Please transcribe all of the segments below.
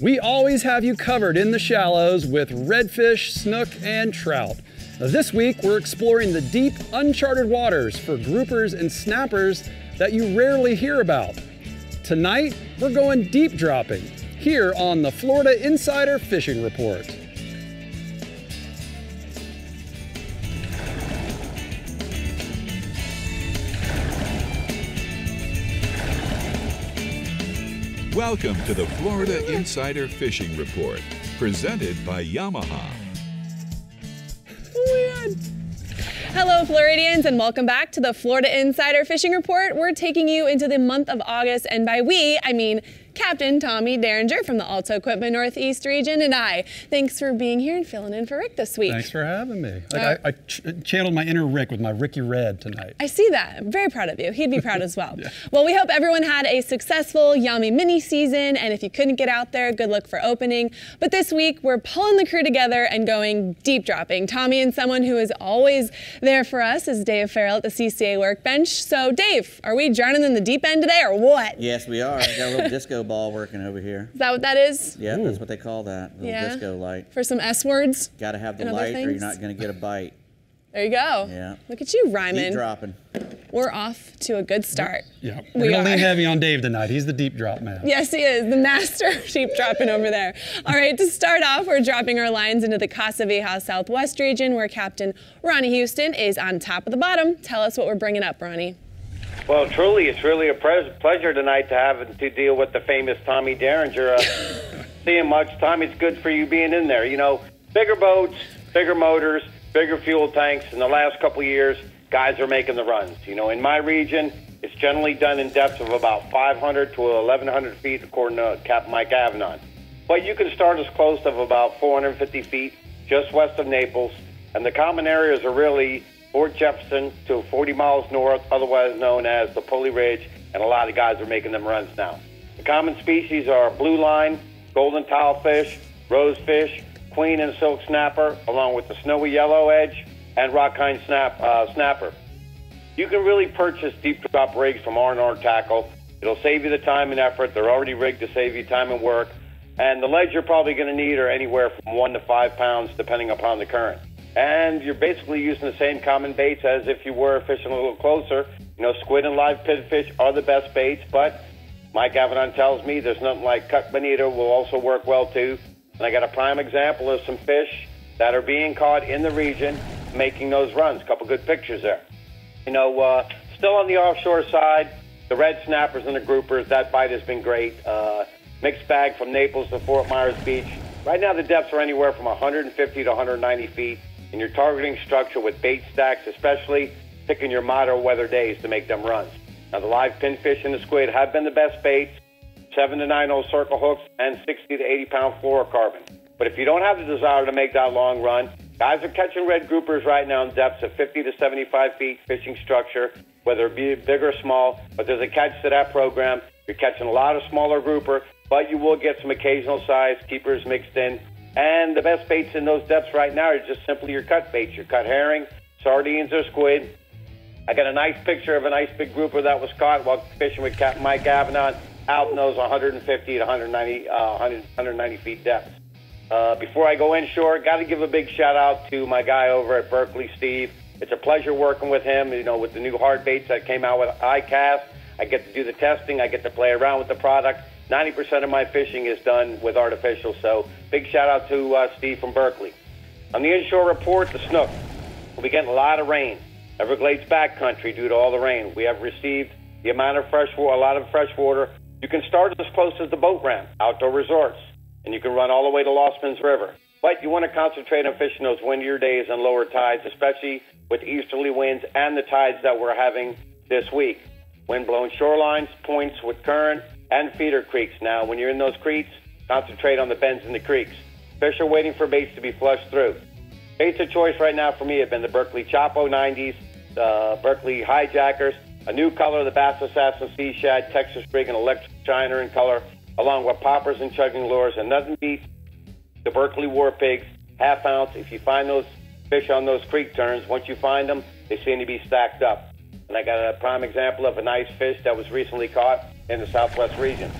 We always have you covered in the shallows with redfish, snook, and trout. Now, this week, we're exploring the deep, uncharted waters for groupers and snappers that you rarely hear about. Tonight, we're going deep dropping here on the Florida Insider Fishing Report. Welcome to the Florida Insider Fishing Report, presented by Yamaha. Hello, Floridians, and welcome back to the Florida Insider Fishing Report. We're taking you into the month of August, and by we, I mean Captain Tommy Derringer from the Alta Equipment Northeast region, and I. Thanks for being here and filling in for Rick this week. Thanks for having me. Like Uh, I, I ch- channeled my inner Rick with my Ricky Red tonight. I see that. I'm very proud of you. He'd be proud as well. yeah. Well, we hope everyone had a successful Yummy mini season, and if you couldn't get out there, good luck for opening. But this week, we're pulling the crew together and going deep dropping. Tommy and someone who is always there for us is Dave Farrell at the CCA workbench. So, Dave, are we drowning in the deep end today, or what? Yes, we are. I got a little disco ball working over here. Is that what that is? Yeah, that's what they call that. Little Yeah. disco light. For some S words? Got to have the And other light, or you're not going to get a bite. There you go. Yeah. Look at you Keep rhyming. dropping. We're off to a good start. Yeah, We we're gonna are. lean heavy on Dave tonight. He's the deep drop man. Yes, he is, the master of sheep dropping over there. All right, to start off, we're dropping our lines into the Casa Vieja Southwest region where Captain Ronnie Houston is on top of the bottom. Tell us what we're bringing up, Ronnie. Well, truly, it's really a pres- pleasure tonight to have to deal with the famous Tommy Derringer. Uh, seeing much, Tommy, it's good for you being in there. You know, bigger boats, bigger motors, bigger fuel tanks. In the last couple of years, guys are making the runs. You know, in my region, it's generally done in depths of about 500 to 1,100 feet, according to Captain Mike Avanon. But you can start as close of about 450 feet just west of Naples, and the common areas are really Fort Jefferson to 40 miles north, otherwise known as the Pulley Ridge, and a lot of guys are making them runs now. The common species are blue line, golden tilefish, rosefish, queen and silk snapper, along with the snowy yellow edge and rockine snap, uh, snapper. You can really purchase deep drop rigs from R&R Tackle. It'll save you the time and effort. They're already rigged to save you time and work. And the legs you're probably going to need are anywhere from one to five pounds, depending upon the current. And you're basically using the same common baits as if you were fishing a little closer. You know, squid and live pinfish are the best baits, but Mike Avanon tells me there's nothing like cut bonito will also work well too. And I got a prime example of some fish that are being caught in the region making those runs. A couple good pictures there. You know, uh, still on the offshore side, the red snappers and the groupers, that bite has been great. Uh, mixed bag from Naples to Fort Myers Beach. Right now, the depths are anywhere from 150 to 190 feet, and you're targeting structure with bait stacks, especially picking your moderate weather days to make them runs. Now, the live pinfish and the squid have been the best baits, seven to nine old circle hooks, and 60 to 80 pound fluorocarbon. But if you don't have the desire to make that long run, guys are catching red groupers right now in depths of 50 to 75 feet fishing structure, whether it be big or small. But there's a catch to that program. You're catching a lot of smaller grouper, but you will get some occasional size keepers mixed in. And the best baits in those depths right now are just simply your cut baits, your cut herring, sardines, or squid. I got a nice picture of a nice big grouper that was caught while fishing with Captain Mike Avanon out in those 150 to 190, uh, 100, 190 feet depth. Uh, before I go inshore, got to give a big shout out to my guy over at Berkley, Steve. It's a pleasure working with him. You know, with the new hard baits that came out with ICAST, I get to do the testing. I get to play around with the product. 90% of my fishing is done with artificial. So, big shout out to uh, Steve from Berkley. On the inshore report, the snook. We'll be getting a lot of rain. Everglades backcountry due to all the rain. We have received the amount of fresh water, a lot of fresh water. You can start as close as the boat ramp, outdoor resorts, and you can run all the way to Lostman's River. But you want to concentrate on fishing those windier days and lower tides, especially with easterly winds and the tides that we're having this week. Wind-blown shorelines, points with current, and feeder creeks. Now, when you're in those creeks, concentrate on the bends in the creeks. Fish are waiting for baits to be flushed through. Baits of choice right now for me have been the Berkley Choppo 90s, the Berkley Hijackers, a new color, the Bass Assassin Sea Shad, Texas Rig, and Electric Shiner in color, along with poppers and chugging lures, and nothing beats the Berkley War Pigs, half ounce. If you find those fish on those creek turns, once you find them, they seem to be stacked up. And I got a prime example of a nice fish that was recently caught in the southwest region.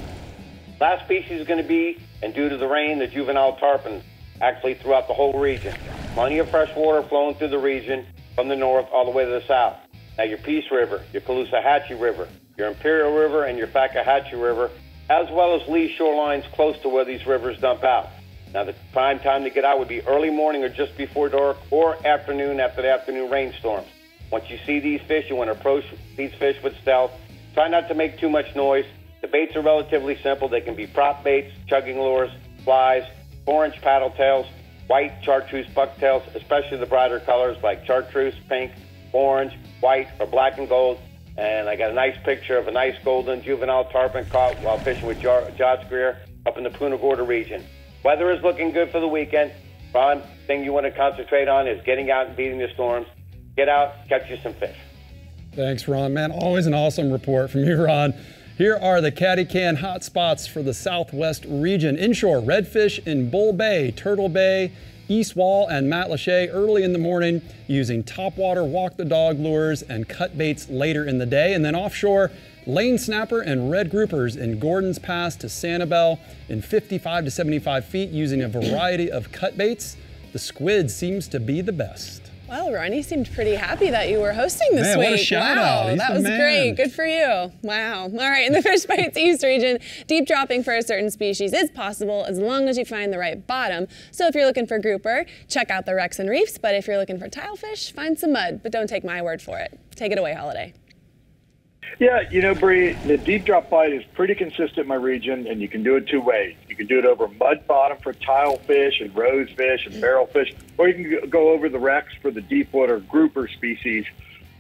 Last species is going to be, and due to the rain, the juvenile tarpon, actually throughout the whole region. Plenty of fresh water flowing through the region from the north all the way to the south. Now, your Peace River, your Caloosahatchee River, your Imperial River, and your Fakahatchee River, as well as lee shorelines close to where these rivers dump out. Now, the prime time to get out would be early morning or just before dark or afternoon after the afternoon rainstorms. Once you see these fish, you want to approach these fish with stealth. Try not to make too much noise. The baits are relatively simple. They can be prop baits, chugging lures, flies, orange paddle tails, white chartreuse bucktails, especially the brighter colors like chartreuse, pink, orange, white, or black and gold. And I got a nice picture of a nice golden juvenile tarpon caught while fishing with Josh Greer up in the Punta Gorda region. Weather is looking good for the weekend. Ron, thing you want to concentrate on is getting out and beating the storms. Get out, catch you some fish. Thanks, Ron. Man, always an awesome report from you, Ron. Here are the Caddy Can hot spots for the Southwest region. Inshore, redfish in Bull Bay, Turtle Bay, East Wall, and Matlacha early in the morning using topwater walk the dog lures and cut baits later in the day. And then offshore, lane snapper and red groupers in Gordon's Pass to Sanibel in 55 to 75 feet using a variety of cut baits. The squid seems to be the best. Well, Ronnie seemed pretty happy that you were hosting this man, week. What a shout wow, out. That was man. great. Good for you. Wow. All right, in the Fish Bites East region, deep dropping for a certain species is possible as long as you find the right bottom. So if you're looking for grouper, check out the wrecks and reefs. But if you're looking for tilefish, find some mud. But don't take my word for it. Take it away, Holliday. Yeah, you know, Brie, the deep drop bite is pretty consistent in my region, and you can do it two ways. You can do it over mud bottom for tile fish and rose fish and barrel fish, or you can go over the wrecks for the deep water grouper species.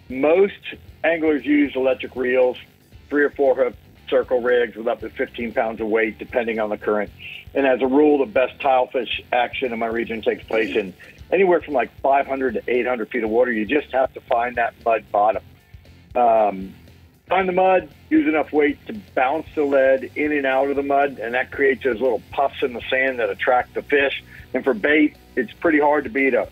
Most anglers use electric reels, three or four hook circle rigs with up to 15 pounds of weight, depending on the current. And as a rule, the best tile fish action in my region takes place in anywhere from like 500 to 800 feet of water. You just have to find that mud bottom. Um, find the mud, use enough weight to bounce the lead in and out of the mud, and that creates those little puffs in the sand that attract the fish. And for bait, it's pretty hard to beat a,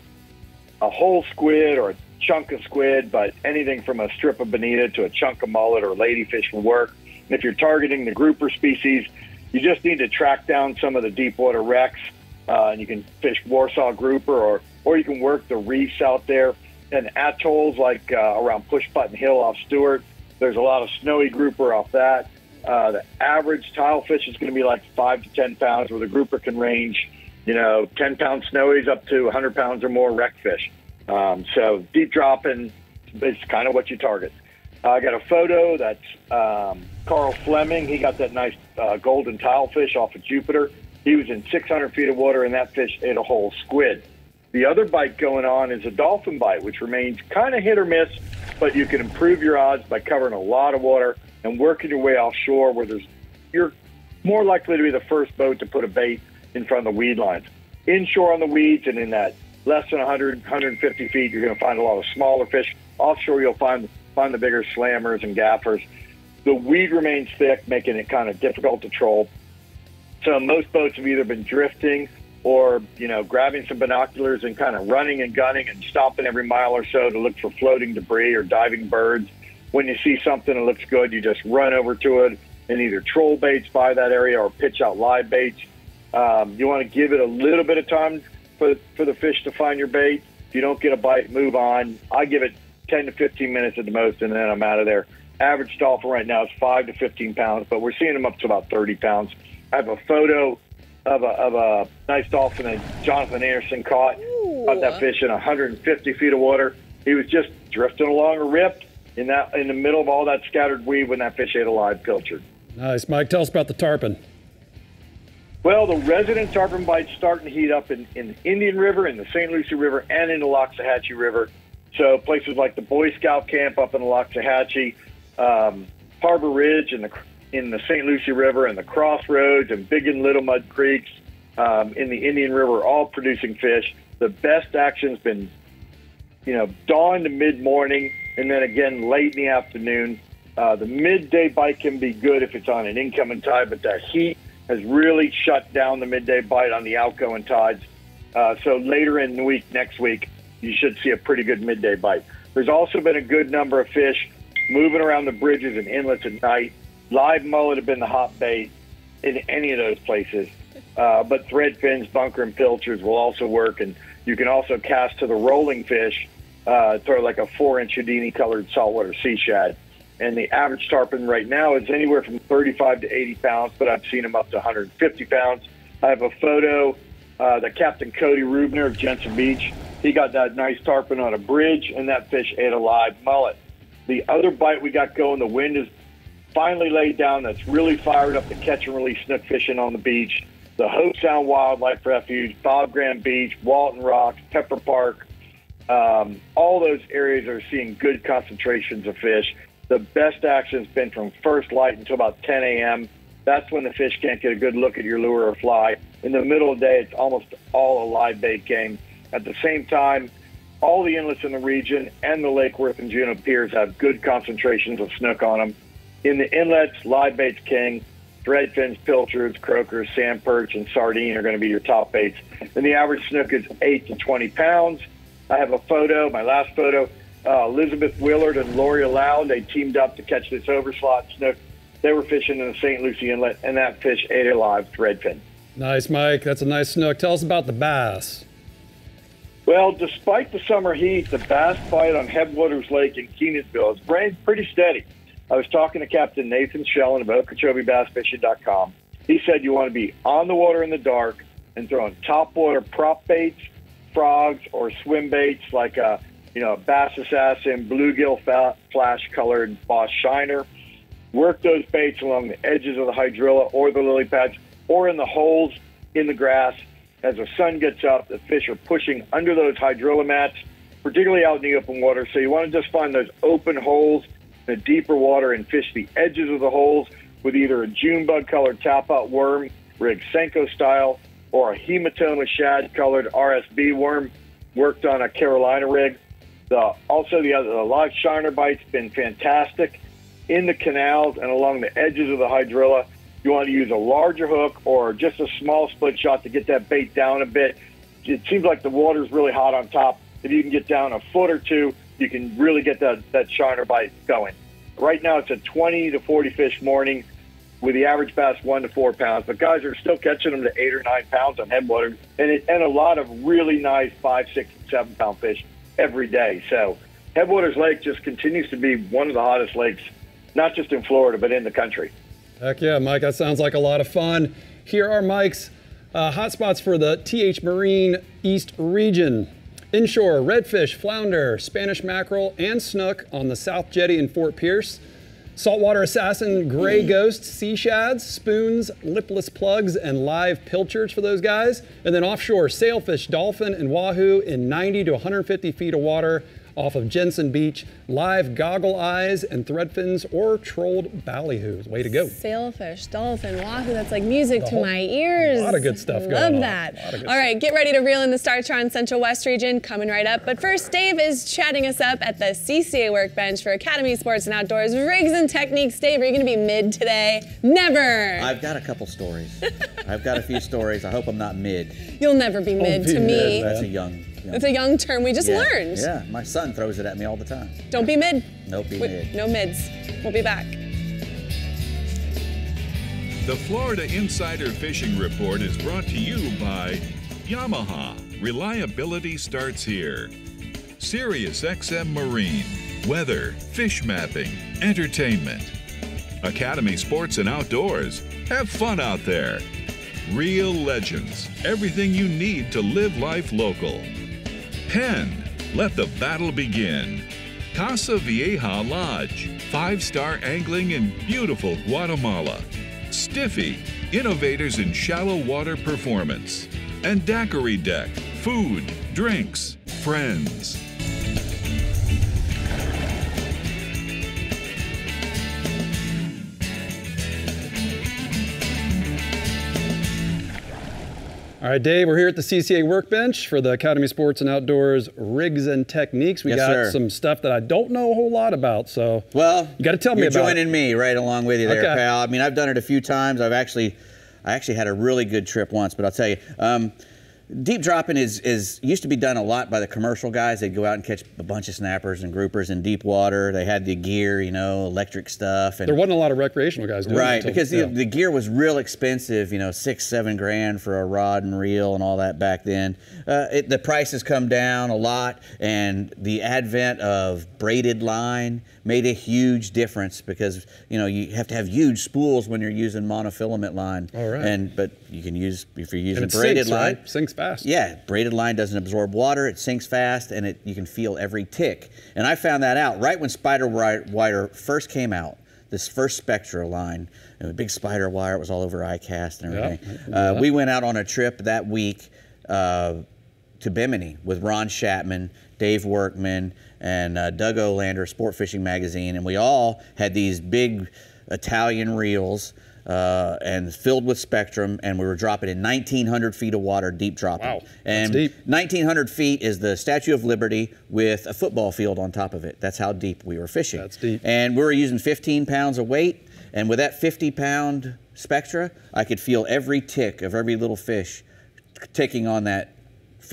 a whole squid or a chunk of squid, but anything from a strip of bonita to a chunk of mullet or ladyfish will work. And if you're targeting the grouper species, you just need to track down some of the deep water wrecks, uh, and you can fish Warsaw grouper, or or you can work the reefs out there and atolls like uh, around Push Button Hill off Stuart. There's a lot of snowy grouper off that. Uh, the average tilefish is going to be like five to ten pounds, where the grouper can range, you know, ten pound snowies up to 100 pounds or more wreck fish. Um, so deep dropping is kind of what you target. I got a photo that's um, Carl Fleming. He got that nice uh, golden tilefish off of Jupiter. He was in 600 feet of water, and that fish ate a whole squid. The other bite going on is a dolphin bite, which remains kind of hit or miss, but you can improve your odds by covering a lot of water and working your way offshore where there's you're more likely to be the first boat to put a bait in front of the weed lines. Inshore on the weeds and in that less than 100, 150 feet, you're going to find a lot of smaller fish. Offshore, you'll find find the bigger slammers and gaffers. The weed remains thick, making it kind of difficult to troll. So most boats have either been drifting or you know grabbing some binoculars and kind of running and gunning and stopping every mile or so to look for floating debris or diving birds. When you see something that looks good, you just run over to it and either troll baits by that area or pitch out live baits. Um, you want to give it a little bit of time for for the fish to find your bait. If you don't get a bite, move on. I give it 10 to 15 minutes at the most, and then I'm out of there. Average dolphin right now is 5 to 15 pounds, but we're seeing them up to about 30 pounds. I have a photo of a, of a nice dolphin that Jonathan Anderson caught. Caught that fish in 150 feet of water. He was just drifting along a rip in that in the middle of all that scattered weed when that fish ate a live pilchard. Nice. Mike, tell us about the tarpon. Well, the resident tarpon bite's starting to heat up in, in the Indian River, in the St. Lucie River, and in the Loxahatchee River. So places like the Boy Scout camp up in the Loxahatchee, um, Harbor Ridge and the in the St. Lucie River, and the Crossroads and Big and Little Mud Creeks um, in the Indian River, all producing fish. The best action's been, you know, dawn to mid morning, and then again late in the afternoon. Uh, the midday bite can be good if it's on an incoming tide, but the heat has really shut down the midday bite on the outgoing tides. Uh, so later in the week, next week, you should see a pretty good midday bite. There's also been a good number of fish moving around the bridges and inlets at night. Live mullet have been the hot bait. in any of those places. Uh, but thread fins, bunker, and filters will also work, and you can also cast to the rolling fish, uh, of like a four-inch Houdini colored saltwater sea shad. And the average tarpon right now is anywhere from 35 to 80 pounds, but I've seen them up to 150 pounds. I have a photo uh, that Captain Cody Rubner of Jensen Beach, he got that nice tarpon on a bridge, and that fish ate a live mullet. The other bite we got going, the wind is finally laid down. That's really fired up the catch and release snook fishing on the beach. The Hobe Sound Wildlife Refuge, Bob Graham Beach, Walton Rocks, Pepper Park, um, all those areas are seeing good concentrations of fish. The best action's been from first light until about 10 a.m. That's when the fish can't get a good look at your lure or fly. In the middle of the day, it's almost all a live bait game. At the same time, all the inlets in the region and the Lake Worth and Juno piers have good concentrations of snook on them. In the inlets, live bait's king. Threadfins, pilchards, croakers, sand perch, and sardine are going to be your top baits. And the average snook is 8 to 20 pounds. I have a photo, my last photo. Uh, Elizabeth Willard and Lori Loud, they teamed up to catch this overslot snook. They were fishing in the St. Lucie Inlet, and that fish ate a live threadfin. Nice, Mike. That's a nice snook. Tell us about the bass. Well, despite the summer heat, the bass bite on Headwaters Lake in Kenansville has remained pretty steady. I was talking to Captain Nathan Shellen about OkeechobeeBassFishing.com. He said you want to be on the water in the dark and throwing top water prop baits, frogs, or swim baits like a you know bass assassin, bluegill flash colored Boss Shiner. Work those baits along the edges of the hydrilla or the lily pads or in the holes in the grass as the sun gets up, the fish are pushing under those hydrilla mats, particularly out in the open water. So you want to just find those open holes the deeper water and fish the edges of the holes with either a June bug colored tap out worm, rig Senko style, or a hematoma shad colored RSB worm worked on a Carolina rig. The, also, the, other, the live shiner bite's been fantastic in the canals and along the edges of the hydrilla. You want to use a larger hook or just a small split shot to get that bait down a bit. It seems like the water's really hot on top. If you can get down a foot or two, you can really get that, that shiner bite going. Right now, it's a 20 to 40 fish morning with the average bass one to four pounds. But guys are still catching them to eight or nine pounds on headwaters, and it, and a lot of really nice five, six, seven pound fish every day. So Headwaters Lake just continues to be one of the hottest lakes, not just in Florida but in the country. Heck yeah, Mike. That sounds like a lot of fun. Here are Mike's uh, hotspots for the TH Marine East region. Inshore, redfish, flounder, Spanish mackerel, and snook on the South Jetty in Fort Pierce. Saltwater assassin, gray hmm. ghost, sea shads, spoons, lipless plugs, and live pilchards for those guys. And then offshore, sailfish, dolphin, and wahoo in 90 to 150 feet of water off of Jensen Beach, live goggle eyes and threadfins or trolled ballyhoos. Way to go. Sailfish, dolphin, wahoo, that's like music to my ears. A lot of good stuff going on. Love that. A lot of good All right, get ready to reel in the StarTron Central West region coming right up. But first, Dave is chatting us up at the CCA workbench for Academy Sports and Outdoors Rigs and Techniques. Dave, are you going to be mid today? Never. I've got a couple stories. I've got a few stories. I hope I'm not mid. You'll never be oh, mid be to me. man. That's a young. Young It's a young term we just yeah. learned. Yeah, my son throws it at me all the time. Don't be mid. Nope, be Wait, mid. No mids. We'll be back. The Florida Insider Fishing Report is brought to you by Yamaha. Reliability starts here. Sirius XM Marine. Weather, fish mapping, entertainment. Academy Sports and Outdoors. Have fun out there. Reel legends. Everything you need to live life local. Penn. Let the battle begin. Casa Vieja Lodge. Five star angling in beautiful Guatemala. Stiffy. Innovators in shallow water performance. And Daiquiri Deck. Food, drinks, friends. Right, Dave, we're here at the CCA workbench for the Academy Sports and Outdoors Rigs and Techniques. We Yes, got sir. some stuff that I don't know a whole lot about, so Well, you got to tell me about. you're joining it. me right along with you there, Okay. pal. I mean, I've done it a few times. I've actually, I actually had a really good trip once, but I'll tell you, um, deep dropping is is used to be done a lot by the commercial guys. They'd go out and catch a bunch of snappers and groupers in deep water. They had the gear, you know, electric stuff. And There wasn't a lot of recreational guys doing it Right, because yeah. the, the gear was real expensive, you know, six, seven grand for a rod and reel and all that back then. Uh, it, the prices come down a lot, and the advent of braided line made a huge difference because you know you have to have huge spools when you're using monofilament line. All right. And but you can use if you're using and braided sinks, line. right? Sinks fast. Yeah, braided line doesn't absorb water. It sinks fast, and it you can feel every tick. And I found that out right when SpiderWire first came out. This first Spectra line, and a big SpiderWire. It was all over ICAST and everything. Do uh, that. we went out on a trip that week uh, to Bimini with Ron Chapman, Dave Workman, and uh, Doug Olander, Sport Fishing Magazine, and we all had these big Italian reels. Uh, and filled with spectrum, and we were dropping in 1,900 feet of water, deep dropping. Wow, that's and deep. 1,900 feet is the Statue of Liberty with a football field on top of it. That's how deep we were fishing. That's deep. And we were using 15 pounds of weight, and with that 50 pound spectra, I could feel every tick of every little fish ticking on that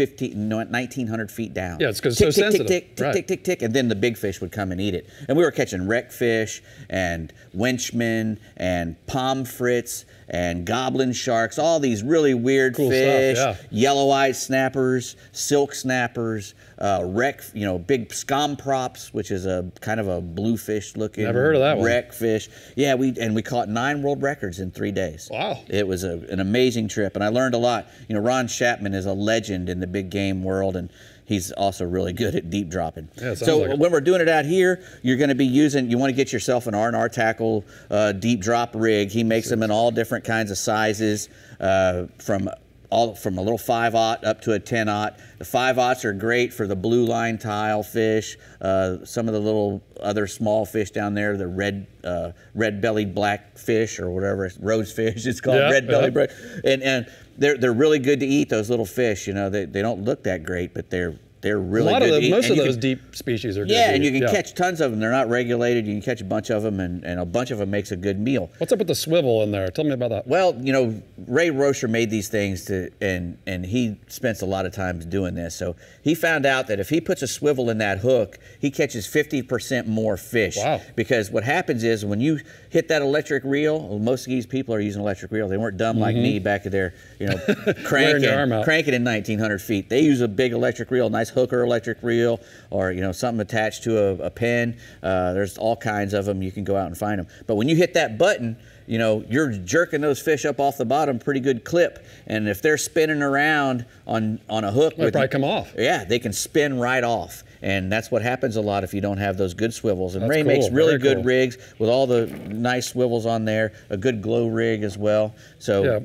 15, 1,900 feet down. Yeah, it's 'cause it's tick, so tick, sensitive. Tick, tick, Right. tick, tick, tick, and then the big fish would come and eat it. And we were catching wreck fish and wenchmen and pomfrets and goblin sharks, all these really weird Cool stuff, fish, yeah. yellow-eyed snappers, silk snappers, uh, wreck, you know, big scum props, which is a kind of a bluefish looking Never heard of that one. wreck fish. Yeah, we and we caught nine world records in three days. Wow. It was a, an amazing trip, and I learned a lot. You know, Ron Chapman is a legend in the big game world, and he's also really good at deep dropping. Yeah, so like when we're doing it out here, you're going to be using. You want to get yourself an R&R tackle uh, deep drop rig. He makes them in all different kinds of sizes, uh, from all from a little five aught up to a 10 aught. The five aughts are great for the blue line tile fish. Uh, some of the little other small fish down there, the red uh, red bellied black fish or whatever, rose fish. It's called Yeah, red belly yeah. bread. And and they're they're really good to eat. Those little fish, you know, they, they don't look that great, but they're they're really A lot good of the, most of those can- deep species are good. yeah, and you can catch tons of them. They're not regulated. You can catch a bunch of them, and, and a bunch of them makes a good meal. What's up with the swivel in there? Tell me about that. Well, you know, Ray Rosher made these things to, and and he spends a lot of time doing this. So he found out that if he puts a swivel in that hook, he catches 50% more fish. Wow. Because what happens is when you hit that electric reel, well, most of these people are using electric reel. They weren't dumb like mm-hmm. me back in there, you know, cranking, your arm out. cranking in 1900 feet. They use a big electric reel, nice hooker electric reel, or you know something attached to a, a pin. Uh, there's all kinds of them. You can go out and find them. But when you hit that button, you know you're jerking those fish up off the bottom pretty good clip. And if they're spinning around on on a hook, They'll probably come off. Yeah, they can spin right off. And that's what happens a lot if you don't have those good swivels. And That's Ray makes really very good cool. rigs with all the nice swivels on there, a good glow rig as well. So Yeah.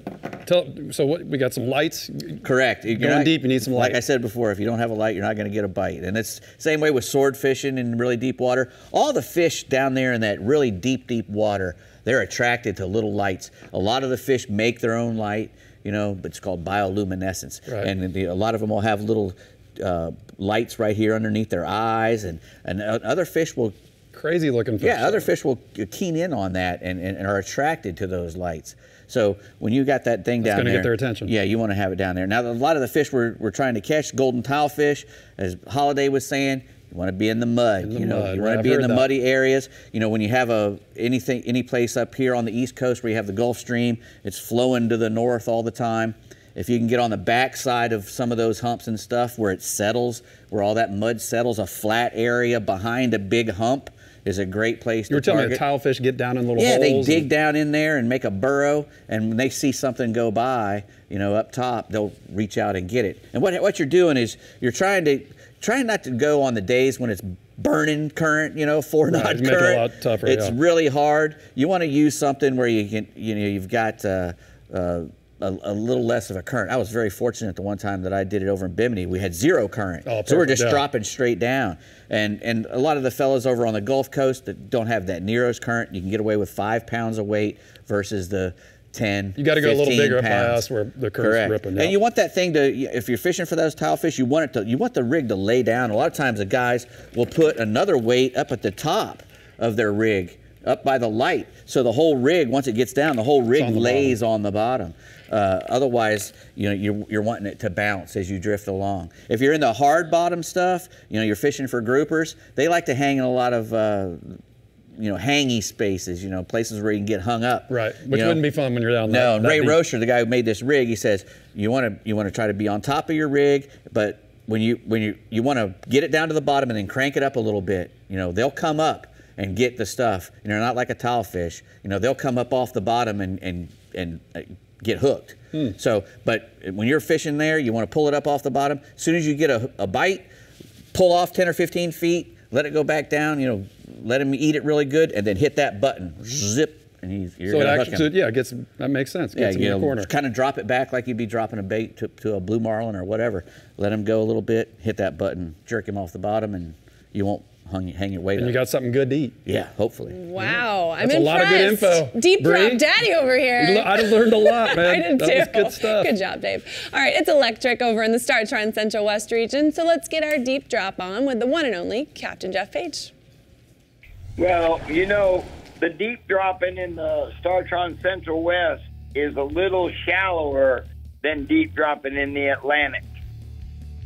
Tell, so what, we got some lights. Correct. You're Going not- deep, you need some Like. I said before, if you don't have a light, you're not going to get a bite. And it's same way with sword fishing in really deep water. All the fish down there in that really deep, deep water, they're attracted to little lights. A lot of the fish make their own light, you know, but it's called bioluminescence. Right. And the, a lot of them will have little uh, lights right here underneath their eyes, and and other fish will Crazy looking fish. yeah, other fish will keen in on that and, and, and are attracted to those lights. So when you got that thing down there, it's gonna get their attention. Yeah, you want to have it down there. Now, a lot of the fish we're, we're trying to catch, golden tile fish, as Holliday was saying, you want to be in the mud. In the you know, mud, you want to be in the that. muddy areas. You know, when you have a anything, any place up here on the East Coast where you have the Gulf Stream, it's flowing to the north all the time. If you can get on the back side of some of those humps and stuff where it settles, where all that mud settles, a flat area behind a big hump is a great place You were to telling target. me that tilefish get down in little Yeah, holes. they and- dig down in there and make a burrow, and when they see something go by, you know, up top, they'll reach out and get it. And what what you're doing is you're trying to trying not to go on the days when it's burning current, you know, four knot Right, make it a current. lot tougher, it's yeah. really hard. You want to use something where you can, you know, you've got. Uh, uh, a, a little less of a current. I was very fortunate the one time that I did it over in Bimini. We had zero current, Oh, so we're just yeah. dropping straight down. And and a lot of the fellows over on the Gulf Coast that don't have that Nero's current, you can get away with five pounds of weight versus the 10. You gotta go a little 15 bigger up by pounds. where the current's Correct. ripping. And you want that thing to, if you're fishing for those tilefish, you want it to, you want the rig to lay down. A lot of times the guys will put another weight up at the top of their rig up by the light. So the whole rig, once it gets down, the whole rig on the lays on the bottom. Uh, otherwise, you know, you're, you're wanting it to bounce as you drift along. If you're in the hard bottom stuff, you know, you're fishing for groupers, they like to hang in a lot of, uh, you know, hangy spaces, you know, places where you can get hung up. Right, you which know. wouldn't be fun when you're down there. No, and Ray deep. Rosher, the guy who made this rig, he says you want to you want to try to be on top of your rig, but when you when you you want to get it down to the bottom and then crank it up a little bit, you know, they'll come up and get the stuff. You know, not like a tile fish. You know, they'll come up off the bottom and and and uh, get hooked. Hmm. So, but when you're fishing there, you want to pull it up off the bottom. As soon as you get a, a bite, pull off 10 or 15 feet, let it go back down, you know, let him eat it really good, and then hit that button, zip, and he's, you're So it actually, him. so yeah, it gets that makes sense. Yeah, Gets him you in the corner. kind of drop it back like you'd be dropping a bait to, to a blue marlin or whatever. Let him go a little bit, hit that button, jerk him off the bottom, and you won't hung, hang your weight And up. you got something good to eat. yeah, hopefully. Wow, I'm That's a impressed. lot of good info. Deep Brie? drop daddy over here. You le- I learned a lot, man. I did that too. was good stuff. Good job, Dave. All right, it's electric over in the StarTron Central West region, so let's get our deep drop on with the one and only Captain Jeff Page. Well, you know, the deep dropping in the Startron Central West is a little shallower than deep dropping in the Atlantic.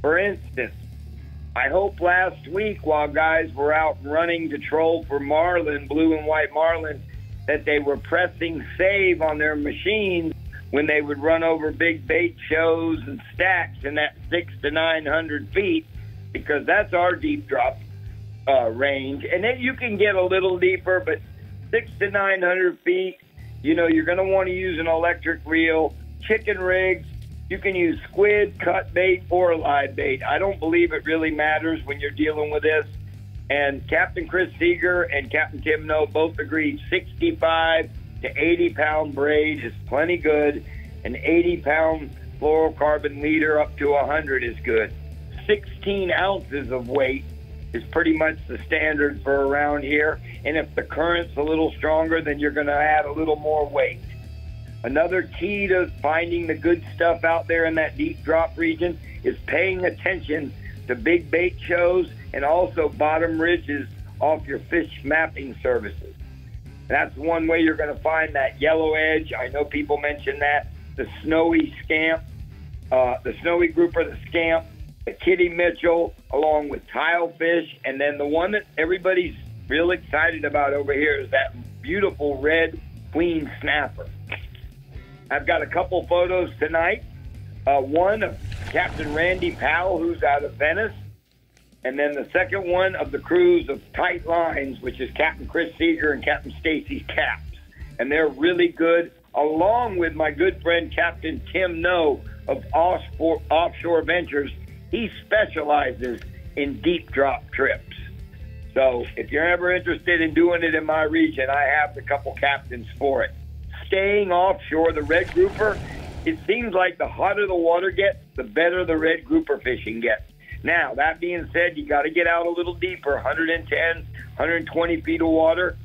For instance, I hope last week while guys were out running to troll for marlin, blue and white marlin, that they were pressing save on their machines when they would run over big bait shows and stacks in that six to nine hundred feet, because that's our deep drop uh, range, and then you can get a little deeper, but six to nine hundred feet. You know, you're going to want to use an electric reel, chicken rigs. You can use squid, cut bait, or live bait. I don't believe it really matters when you're dealing with this. And Captain Chris Seeger and Captain Tim No both agreed 65 to 80 pound braid is plenty good, and 80 pound fluorocarbon leader up to 100 is good. 16 ounces of weight is pretty much the standard for around here. And if the current's a little stronger, then you're going to add a little more weight. Another key to finding the good stuff out there in that deep drop region is paying attention to big bait shows and also bottom ridges off your fish mapping services. That's one way you're going to find that yellow edge. I know people mention that. The snowy scamp, uh, the snowy grouper, the scamp, the kitty Mitchell, along with tile fish, and then the one that everybody's real excited about over here is that beautiful red queen snapper. I've got a couple photos tonight. Uh, one of Captain Randy Powell, who's out of Venice, and then the second one of the crews of Tight Lines, which is Captain Chris Seeger and Captain Stacy Caps. And they're really good, along with my good friend Captain Tim No of Offshore, Offshore Ventures. He specializes in deep drop trips. So if you're ever interested in doing it in my region, I have the couple captains for it. Staying offshore, the red grouper, it seems like the hotter the water gets, the better the red grouper fishing gets. Now, that being said, you got to get out a little deeper 110, 120 feet of water.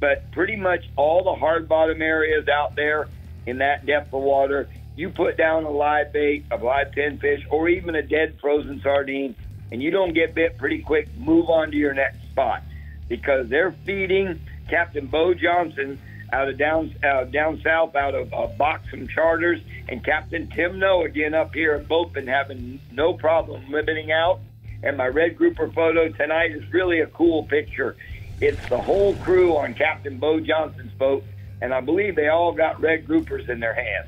But pretty much all the hard bottom areas out there in that depth of water, you put down a live bait, a live pinfish, or even a dead frozen sardine, and you don't get bit pretty quick, move on to your next spot because they're feeding Captain Bo Johnson out of down uh, down south out of uh, Boxham Charters and Captain Tim No again up here have both been having no problem limiting out. And my red grouper photo tonight is really a cool picture. It's the whole crew on Captain Bo Johnson's boat, and I believe they all got red groupers in their hands.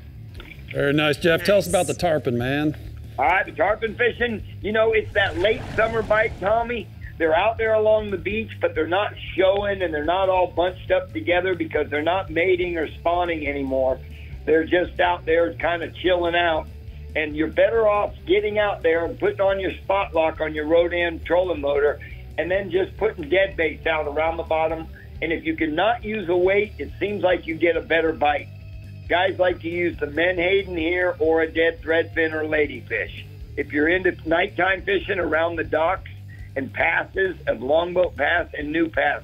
Very nice, Jeff. Tell us about the tarpon, man. All right, the tarpon fishing, you know, it's that late summer bite, Tommy. They're out there along the beach, but they're not showing and they're not all bunched up together because they're not mating or spawning anymore. They're just out there kind of chilling out. And you're better off getting out there and putting on your spot lock on your Rodan trolling motor and then just putting dead baits out around the bottom. And if you cannot use a weight, it seems like you get a better bite. Guys like to use the menhaden here or a dead threadfin or ladyfish. If you're into nighttime fishing around the docks and passes of Longboat Pass and New Pass,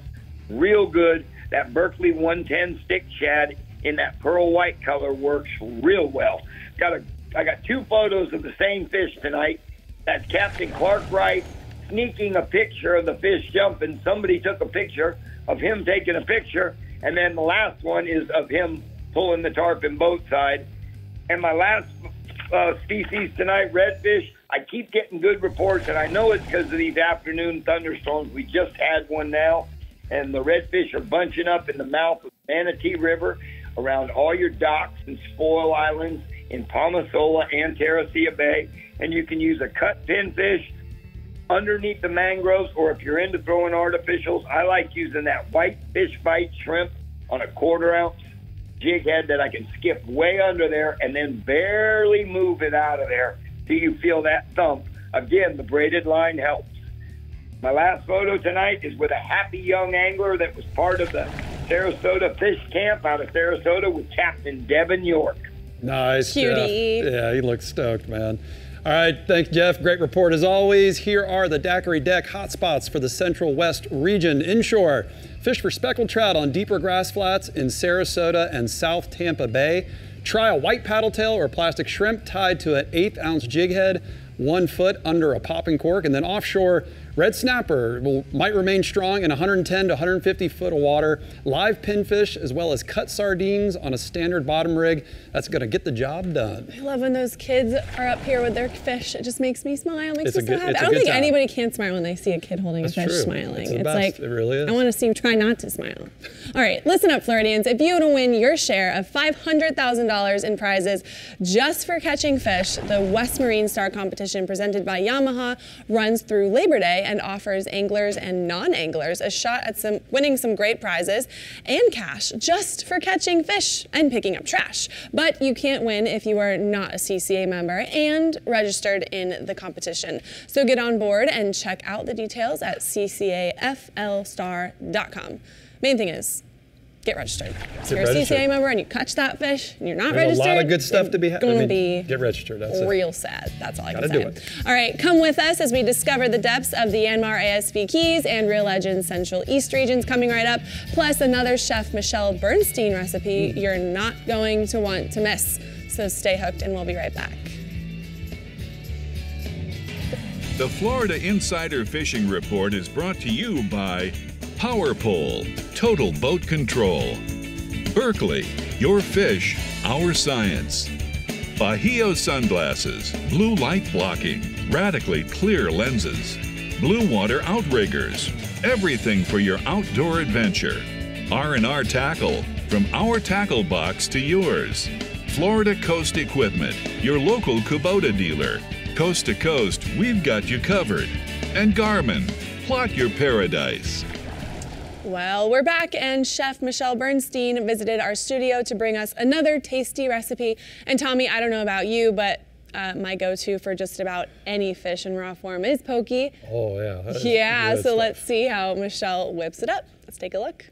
real good. That Berkley 110 stick shad in that pearl white color works real well. Got a, I got two photos of the same fish tonight. That's Captain Clark Wright sneaking a picture of the fish jumping. Somebody took a picture of him taking a picture, and then the last one is of him pulling the tarpon boat side. And my last uh, species tonight, redfish. I keep getting good reports, and I know it's because of these afternoon thunderstorms. We just had one now, and the redfish are bunching up in the mouth of Manatee River around all your docks and spoil islands in Palma Sola and Terra Ceia Bay. And you can use a cut pinfish underneath the mangroves, or if you're into throwing artificials, I like using that white fish bite shrimp on a quarter ounce jig head that I can skip way under there and then barely move it out of there till you feel that thump. Again, the braided line helps. My last photo tonight is with a happy young angler that was part of the Sarasota Fish Camp out of Sarasota with Captain Devin York. Nice, Cutie. Jeff. Yeah, he looks stoked, man. All right, thanks, Jeff. Great report as always. Here are the Daiquiri Deck hotspots for the Central West region. Inshore, fish for speckled trout on deeper grass flats in Sarasota and South Tampa Bay. Try a white paddle tail or plastic shrimp tied to an eighth ounce jig head, one foot under a popping cork, and then offshore, Red snapper will, might remain strong in 110 to 150 foot of water. Live pinfish as well as cut sardines on a standard bottom rig. That's going to get the job done. I love when those kids are up here with their fish. It just makes me smile. It makes It's me so good- happy. it's I don't think time. anybody can smile when they see a kid holding That's a fish true. smiling. It's best. like It really is. I want to see you try not to smile. All right, listen up, Floridians. If you want to win your share of $500,000 in prizes just for catching fish, the West Marine Star competition presented by Yamaha runs through Labor Day and offers anglers and non-anglers a shot at some winning some great prizes and cash just for catching fish and picking up trash. But you can't win if you are not a CCA member and registered in the competition. So get on board and check out the details at ccaflstar.com. Main thing is, get registered. If you're a. CCA member and you catch that fish and you're not There's registered, a lot of good stuff to be it's had. gonna I mean, be get registered. That's it. real sad. That's all I Gotta can say. do it. All right, come with us as we discover the depths of the Yanmar ASV Keys and Reel Legends Central East regions coming right up, plus another Chef Michelle Bernstein recipe Hmm. you're not going to want to miss. So stay hooked and we'll be right back. The Florida Insider Fishing Report is brought to you by Power Pole, Total Boat Control. Berkley, your fish, our science. Bajio Sunglasses, blue light blocking, radically clear lenses. Blue Water Outriggers, everything for your outdoor adventure. R&R Tackle, from our tackle box to yours. Florida Coast Equipment, your local Kubota dealer. Coast to coast, we've got you covered. And Garmin, plot your paradise. Well, we're back, and Chef Michelle Bernstein visited our studio to bring us another tasty recipe. And Tommy, I don't know about you, but uh, my go-to for just about any fish in raw form is poke. Oh, yeah. Yeah, so stuff. let's see how Michelle whips it up. Let's take a look.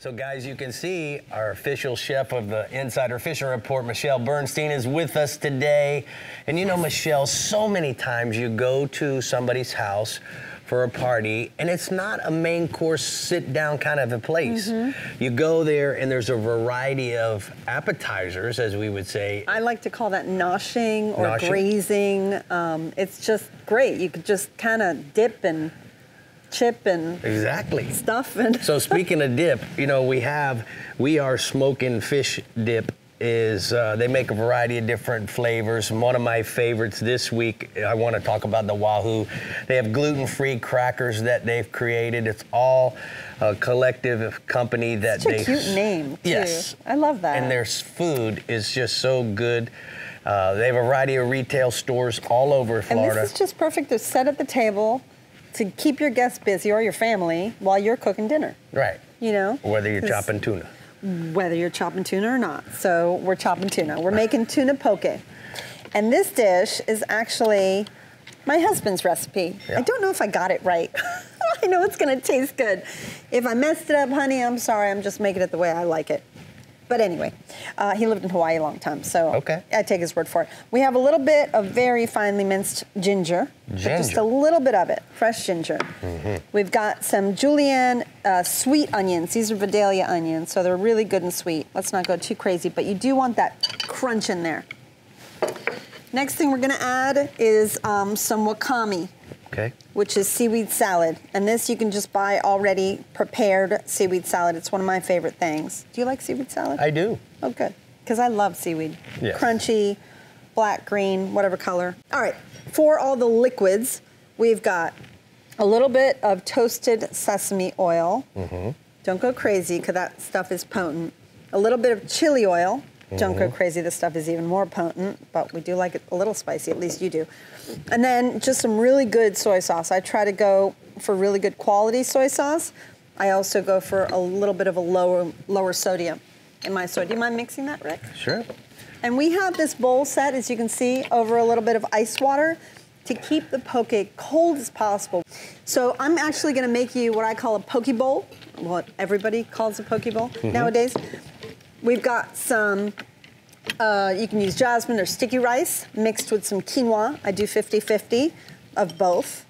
So, guys, you can see our official chef of the Insider Fishing Report, Michelle Bernstein, is with us today. And you know, Michelle, so many times you go to somebody's house for a party, and it's not a main course sit down kind of a place. You go there, and there's a variety of appetizers, as we would say. I like to call that noshing or Noshing. grazing. Um, it's just great. You could just kind of dip and chip and Exactly. stuff and So speaking of dip, you know we have we are smoking fish dip is uh, they make a variety of different flavors. And one of my favorites this week, I want to talk about the Wahoo. They have gluten-free crackers that they've created. It's all a collective company that Such a they cute name, too. Yes, I love that. And their food is just so good. Uh, they have a variety of retail stores all over Florida. and this is just perfect to set at the table to keep your guests busy or your family while you're cooking dinner. right. You know, Whether you're chopping tuna. Whether you're chopping tuna or not. So we're chopping tuna. We're making tuna poke. And this dish is actually my husband's recipe. Yeah. I don't know if I got it right. I know it's gonna taste good. If I messed it up, honey, I'm sorry. I'm just making it the way I like it. But anyway, uh, he lived in Hawaii a long time, so Okay. I take his word for it. We have a little bit of very finely minced ginger, but just a little bit of it, fresh ginger. We've got some julienne uh, sweet onions. These are Vidalia onions, so they're really good and sweet. Let's not go too crazy, but you do want that crunch in there. Next thing we're gonna add is um, some wakame Okay. which is seaweed salad. And this you can just buy already prepared seaweed salad. It's one of my favorite things. Do you like seaweed salad? I do. Oh, good. Because I love seaweed. Yes. Crunchy, black, green, whatever color. All right. For all the liquids, we've got a little bit of toasted sesame oil. Mm-hmm. Don't go crazy because that stuff is potent. A little bit of chili oil. Don't go Mhm. crazy. This stuff is even more potent, but we do like it a little spicy. At least you do. And then just some really good soy sauce. I try to go for really good quality soy sauce. I also go for a little bit of a lower lower sodium in my soy. Do you mind mixing that, Rick? Sure. And we have this bowl set, as you can see, over a little bit of ice water to keep the poke cold as possible. So I'm actually gonna make you what I call a poke bowl, what everybody calls a poke bowl Mhm. nowadays. We've got some, uh, you can use jasmine or sticky rice mixed with some quinoa. I do 50-50 of both.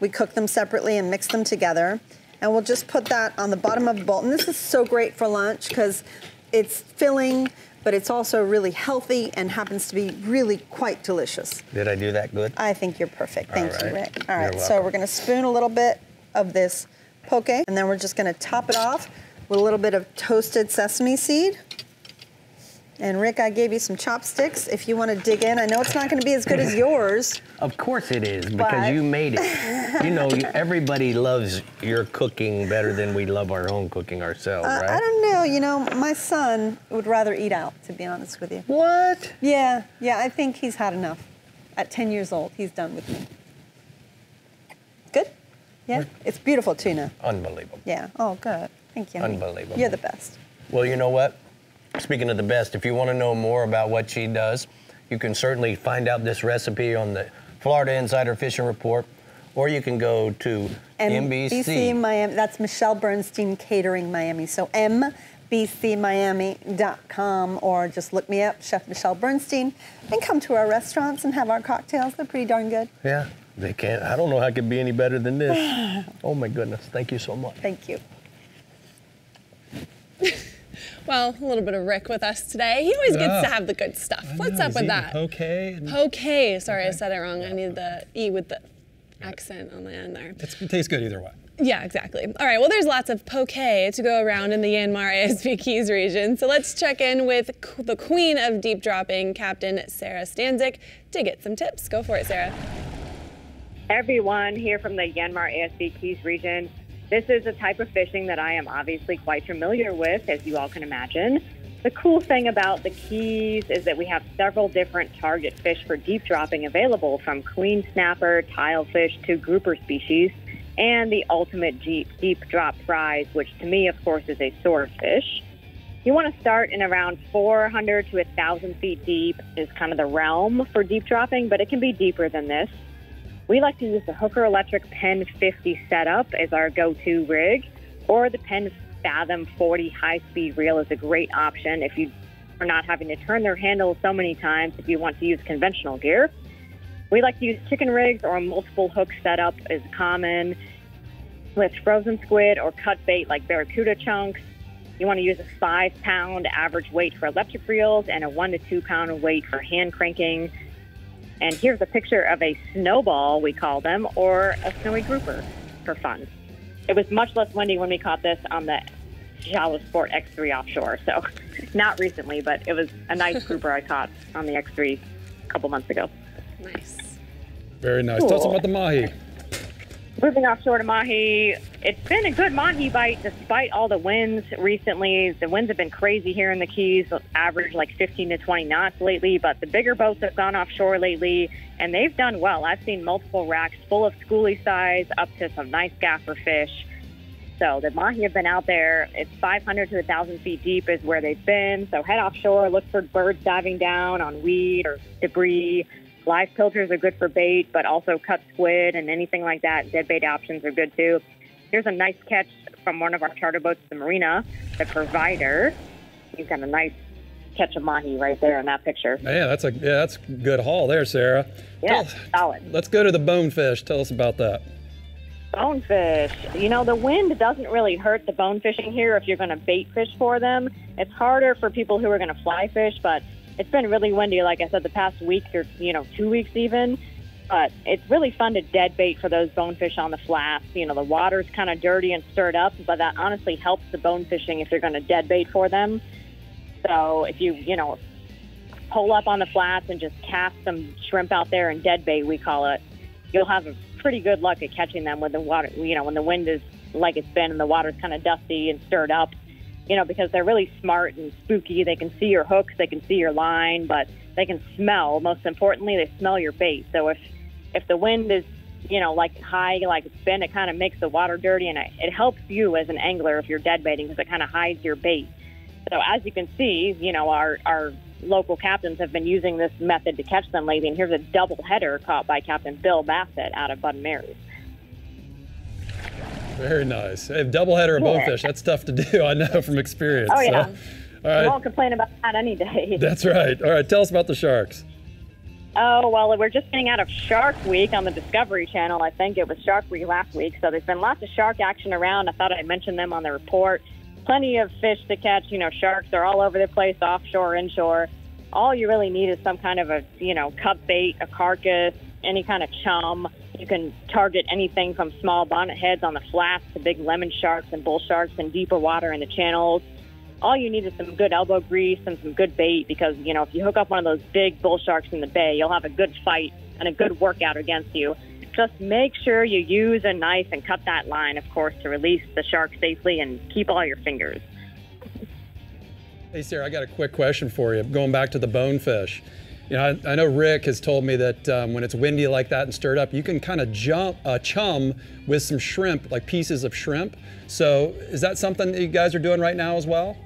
We cook them separately and mix them together. And we'll just put that on the bottom of a bowl. And this is so great for lunch because it's filling, but it's also really healthy and happens to be really quite delicious. Did I do that good? I think you're perfect. Thank All you, right. Rick. All You're so we're gonna spoon a little bit of this poke, and then we're just gonna top it off with a little bit of toasted sesame seed. And Rick, I gave you some chopsticks. If you want to dig in, I know it's not going to be as good as yours. Of course it is, because But- you made it. you know, everybody loves your cooking better than we love our own cooking ourselves, Uh, right? I don't know. You know, my son would rather eat out, to be honest with you. What? Yeah, yeah. I think he's had enough. At 10 years old, he's done with me. Good. Yeah, it's beautiful tuna. Unbelievable. Yeah. Oh, good. Thank you. Unbelievable. You're the best. Well, you know what? Speaking of the best, if you want to know more about what she does, you can certainly find out this recipe on the Florida Insider Fishing Report, or you can go to MBC. Miami. That's Michelle Bernstein Catering Miami. So mbcmiami.com, or just look me up, Chef Michelle Bernstein, and come to our restaurants and have our cocktails. They're pretty darn good. Yeah, they can't. I don't know how it could be any better than this. oh my goodness! Thank you so much. Thank you. Well, a little bit of Rick with us today. He always Yeah. gets to have the good stuff. What's know, up he's with eating that? poke and- Poke. Sorry, I said it wrong. I need the E with the accent on the end there. It's, it tastes good either way. Yeah, exactly. All right, well, there's lots of poke to go around in the Yanmar ASV Keys region. So let's check in with the queen of deep dropping, Captain Sarah Stanzik, to get some tips. Go for it, Sarah. everyone here from the Yanmar ASV Keys region. This is a type of fishing that I am obviously quite familiar with, as you all can imagine. The cool thing about the Keys is that we have several different target fish for deep dropping available, from queen snapper, tilefish to grouper species, and the ultimate deep, deep drop prize, which to me, of course, is a swordfish. You want to start in around 400 to 1,000 feet deep is kind of the realm for deep dropping, but it can be deeper than this. We like to use the Hooker Electric Penn 50 setup as our go-to rig, or the Penn Fathom 40 high-speed reel is a great option if you are not having to turn their handle so many times if you want to use conventional gear. We like to use chicken rigs or a multiple hook setup is common with frozen squid or cut bait like barracuda chunks. You want to use a five pound average weight for electric reels and a one to two pound weight for hand cranking. And here's a picture of a snowball, we call them, or a snowy grouper for fun. It was much less windy when we caught this on the Shallow Sport X3 offshore. So, not recently, but it was a nice grouper I caught on the X3 a couple months ago. Nice. Very nice. Tell us about the mahi. Moving offshore to Mahi, it's been a good Mahi bite despite all the winds recently. The winds have been crazy here in the Keys, average like 15 to 20 knots lately, but the bigger boats have gone offshore lately and they've done well. I've seen multiple racks full of schoolie size up to some nice gaffer fish. So the Mahi have been out there. It's 500 to 1,000 feet deep is where they've been. So head offshore, look for birds diving down on weed or debris. Live pilchards are good for bait, but also cut squid and anything like that. Dead bait options are good too. Here's a nice catch from one of our charter boats, the Marina, the provider. He's got a nice catch of mahi right there in that picture. Yeah, that's a yeah, that's a good haul there, Sarah. Yeah, Tell- solid. Let's go to the bonefish. Tell us about that. Bonefish. You know, the wind doesn't really hurt the bonefishing here if you're going to bait fish for them. It's harder for people who are going to fly fish, but it's been really windy, like I said, the past week or, you know, two weeks even. But it's really fun to dead bait for those bonefish on the flats. You know, the water's kind of dirty and stirred up, but that honestly helps the bone fishing if you're going to dead bait for them. So if you, you know, pull up on the flats and just cast some shrimp out there and dead bait, we call it, you'll have a pretty good luck at catching them when the water, you know, when the wind is like it's been and the water's kind of dusty and stirred up. You know, because they're really smart and spooky. They can see your hooks, they can see your line, but they can smell. Most importantly, they smell your bait. So if if the wind is you know like high like it's been, it kind of makes the water dirty, and it, it helps you as an angler if you're dead baiting because it kind of hides your bait. So as you can see, you know our our local captains have been using this method to catch them lately. And here's a double header caught by Captain Bill Bassett out of Bud Mary's. Very nice. Hey, double header of bonefish. That's tough to do. I know from experience. Oh yeah. So, all right. won't complain about that any day. That's right. All right. Tell us about the sharks. Oh, well, we're just getting out of Shark Week on the Discovery Channel. I think it was Shark Week last week. So there's been lots of shark action around. I thought I'd mention them on the report. Plenty of fish to catch. You know, sharks are all over the place, offshore, inshore. All you really need is some kind of a, you know, cup bait, a carcass, any kind of chum. You can target anything from small bonnet heads on the flats to big lemon sharks and bull sharks in deeper water in the channels all you need is some good elbow grease and some good bait because, you know, if you hook up one of those big bull sharks in the bay, you'll have a good fight and a good workout against you. Just make sure you use a knife and cut that line, of course, to release the shark safely and keep all your fingers. Hey, Sarah, I got a quick question for you. Going back to the bonefish. You know, I, I know Rick has told me that um, when it's windy like that and stirred up, you can kind of jump, uh, chum with some shrimp, like pieces of shrimp. So, is that something that you guys are doing right now as well?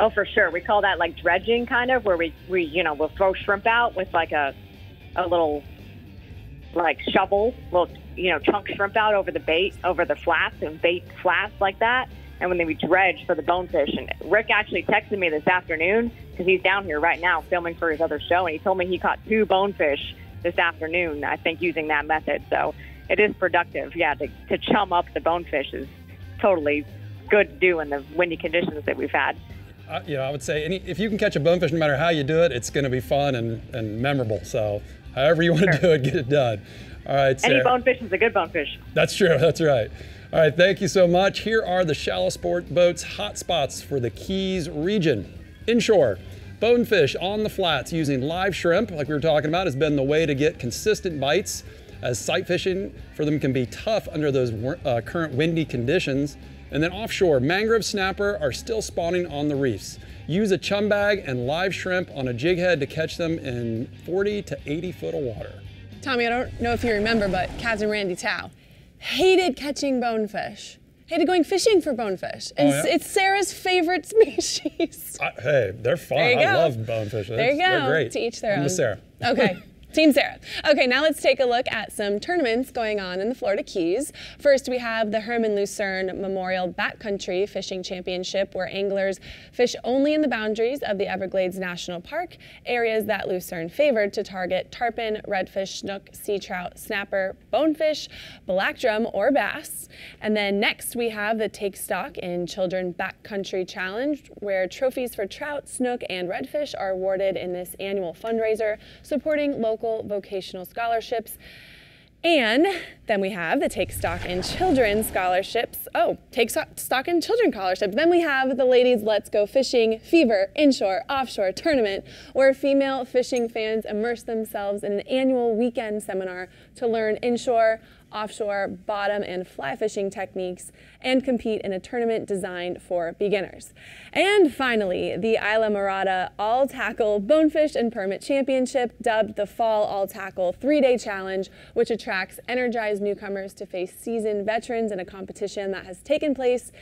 Oh, for sure. We call that like dredging, kind of, where we, we you know, we'll throw shrimp out with like a, a little, like shovel, little, you know, chunk shrimp out over the bait, over the flats and bait flats like that. And when they we dredge for the bonefish. And Rick actually texted me this afternoon because he's down here right now filming for his other show, and he told me he caught two bonefish this afternoon. I think using that method. So it is productive. Yeah, to, to chum up the bonefish is totally good to do in the windy conditions that we've had. Uh, you know, I would say any, if you can catch a bonefish, no matter how you do it, it's going to be fun and, and memorable. So, however you want to Sure. do it, get it done. All right, Any bonefish is a good bonefish. That's true. That's right. All right. Thank you so much. Here are the shallow sport boats hot spots for the Keys region. Inshore, bonefish on the flats using live shrimp, like we were talking about, has been the way to get consistent bites, as sight fishing for them can be tough under those uh, current windy conditions. And then offshore, mangrove snapper are still spawning on the reefs. Use a chum bag and live shrimp on a jig head to catch them in 40 to 80 foot of water. Tommy, I don't know if you remember, but Kaz and Randy Tao hated catching bonefish. Hated going fishing for bonefish. And Oh, yeah? it's Sarah's favorite species. I, hey, they're fun. I go. love bonefish. There you They're go. great. To each their I'm own. with Sarah. Okay. Team Sarah. Okay, now let's take a look at some tournaments going on in the Florida Keys. First, we have the Herman Lucerne Memorial Backcountry Fishing Championship, where anglers fish only in the boundaries of the Everglades National Park, areas that Lucerne favored to target tarpon, redfish, snook, sea trout, snapper, bonefish, black drum, or bass. And then next, we have the Take Stock in Children Backcountry Challenge, where trophies for trout, snook, and redfish are awarded in this annual fundraiser supporting local vocational scholarships. And then we have the Take Stock in Children scholarships. Oh, Take Stock Stock in Children scholarships. Then we have the Ladies Let's Go Fishing Fever Inshore Offshore Tournament, where female fishing fans immerse themselves in an annual weekend seminar to learn inshore, offshore, bottom, and fly fishing techniques and compete in a tournament designed for beginners. And finally, the Islamorada All Tackle Bonefish and Permit Championship, dubbed the Fall All Tackle three day challenge, which attracts energized newcomers to face seasoned veterans in a competition that has taken place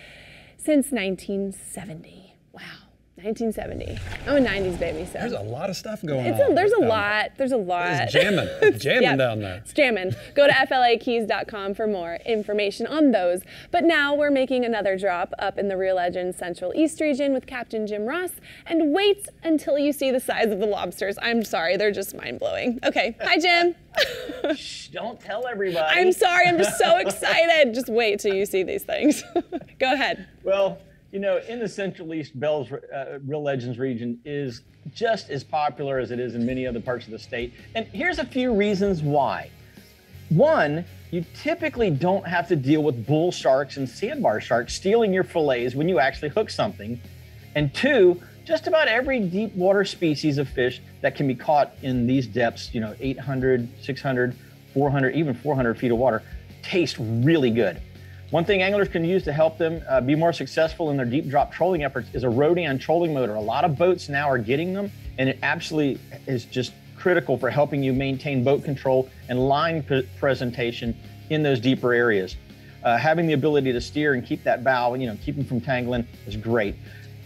since 1970. Wow. 1970. I'm a 90s baby, so. There's a lot of stuff going It's on. a, there's a down lot. There's a lot. It's jamming. It's jamming Yeah, down there. It's jamming. Go to flakeys.com for more information on those. But now we're making another drop up in the Reel Legends Central East region with Captain Jim Ross. And wait until you see the size of the lobsters. I'm sorry, they're just mind blowing. Okay, hi Jim. Shh, don't tell everybody. I'm sorry, I'm just so excited. Just wait till you see these things. Go ahead. Well, you know, in the Central East, Bell's uh, Reel Legends region is just as popular as it is in many other parts of the state. And here's a few reasons why. One, you typically don't have to deal with bull sharks and sandbar sharks stealing your fillets when you actually hook something. And two, just about every deep water species of fish that can be caught in these depths, you know, 800, 600, 400, even 400 feet of water, taste really good. One thing anglers can use to help them uh, be more successful in their deep drop trolling efforts is a Rhodan trolling motor. A lot of boats now are getting them, and it absolutely is just critical for helping you maintain boat control and line presentation in those deeper areas. Uh, having the ability to steer and keep that bow, you know, keep them from tangling is great.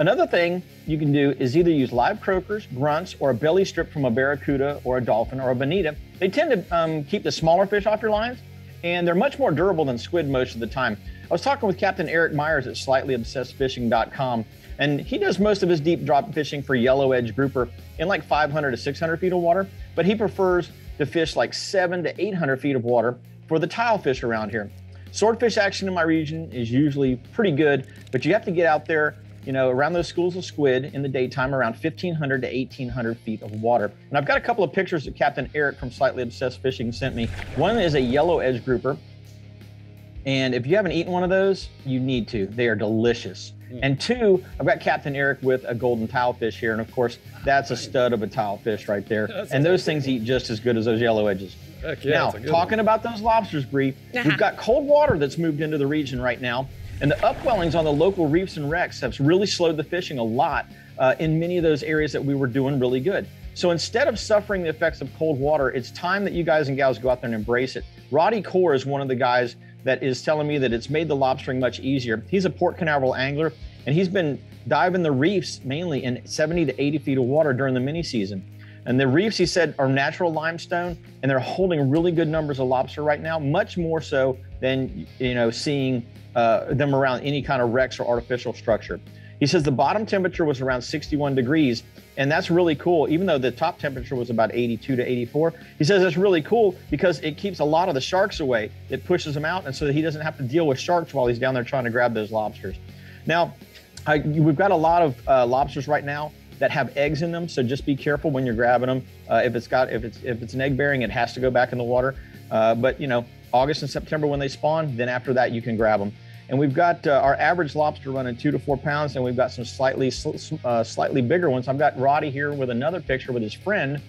Another thing you can do is either use live croakers, grunts, or a belly strip from a barracuda or a dolphin or a bonita. They tend to um, keep the smaller fish off your lines, and they're much more durable than squid most of the time. I was talking with Captain Eric Myers at slightlyobsessedfishing.com, and he does most of his deep drop fishing for yellow edge grouper in like 500 to 600 feet of water, but he prefers to fish like seven to 800 feet of water for the tile fish around here. Swordfish action in my region is usually pretty good, but you have to get out there you know, around those schools of squid in the daytime, around 1,500 to 1,800 feet of water. And I've got a couple of pictures that Captain Eric from Slightly Obsessed Fishing sent me. One is a yellow edge grouper. And if you haven't eaten one of those, you need to. They are delicious. Mm. And two, I've got Captain Eric with a golden tilefish here. And of course, that's a stud of a tilefish right there. That's and those things eat just as good as those yellow edges. Yeah, now, talking one. about those lobsters, Brie, we've got cold water that's moved into the region right now. And the upwellings on the local reefs and wrecks have really slowed the fishing a lot uh, in many of those areas that we were doing really good. So instead of suffering the effects of cold water, it's time that you guys and gals go out there and embrace it. Roddy Core is one of the guys that is telling me that it's made the lobstering much easier. He's a Port Canaveral angler, and he's been diving the reefs mainly in 70 to 80 feet of water during the mini season. And the reefs, he said, are natural limestone, and they're holding really good numbers of lobster right now, much more so than you know seeing uh, them around any kind of wrecks or artificial structure. He says the bottom temperature was around 61 degrees, and that's really cool. Even though the top temperature was about 82 to 84, he says that's really cool because it keeps a lot of the sharks away. It pushes them out, and so that he doesn't have to deal with sharks while he's down there trying to grab those lobsters. Now, I, we've got a lot of uh, lobsters right now that have eggs in them, so just be careful when you're grabbing them. Uh, if it's got if it's if it's an egg bearing, it has to go back in the water. Uh, but you know, August and September when they spawn. Then after that, you can grab them. And we've got uh, our average lobster running two to four pounds, and we've got some slightly uh, slightly bigger ones. I've got Roddy here with another picture with his friend,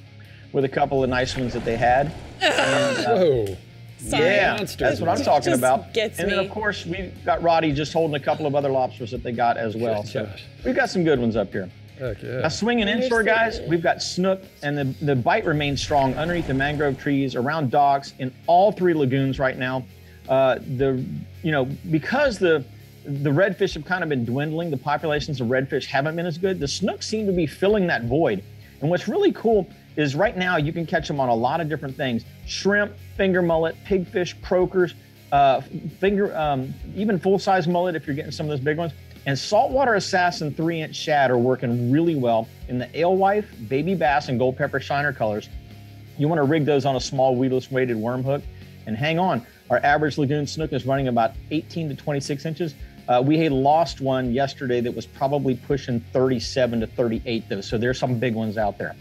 with a couple of nice ones that they had. And, uh, Whoa. Sorry. Yeah, that's what I'm talking about. and then, of course, we've got Roddy just holding a couple of other lobsters that they got as well. So we've got some good ones up here. Heck yeah. Now, swinging inshore, guys, we've got snook, and the, the bite remains strong underneath the mangrove trees, around docks, in all three lagoons right now. Uh, the, you know, because the the redfish have kind of been dwindling, the populations of redfish haven't been as good. The snook seem to be filling that void. And what's really cool is right now you can catch them on a lot of different things: shrimp, finger mullet, pigfish, croakers, uh, finger, um, even full-size mullet if you're getting some of those big ones. And saltwater assassin three inch shad are working really well in the alewife, baby bass, and gold pepper shiner colors. You want to rig those on a small weedless weighted worm hook and hang on. Our average lagoon snook is running about 18 to 26 inches. Uh, we had lost one yesterday that was probably pushing 37 to 38 though, so there's some big ones out there.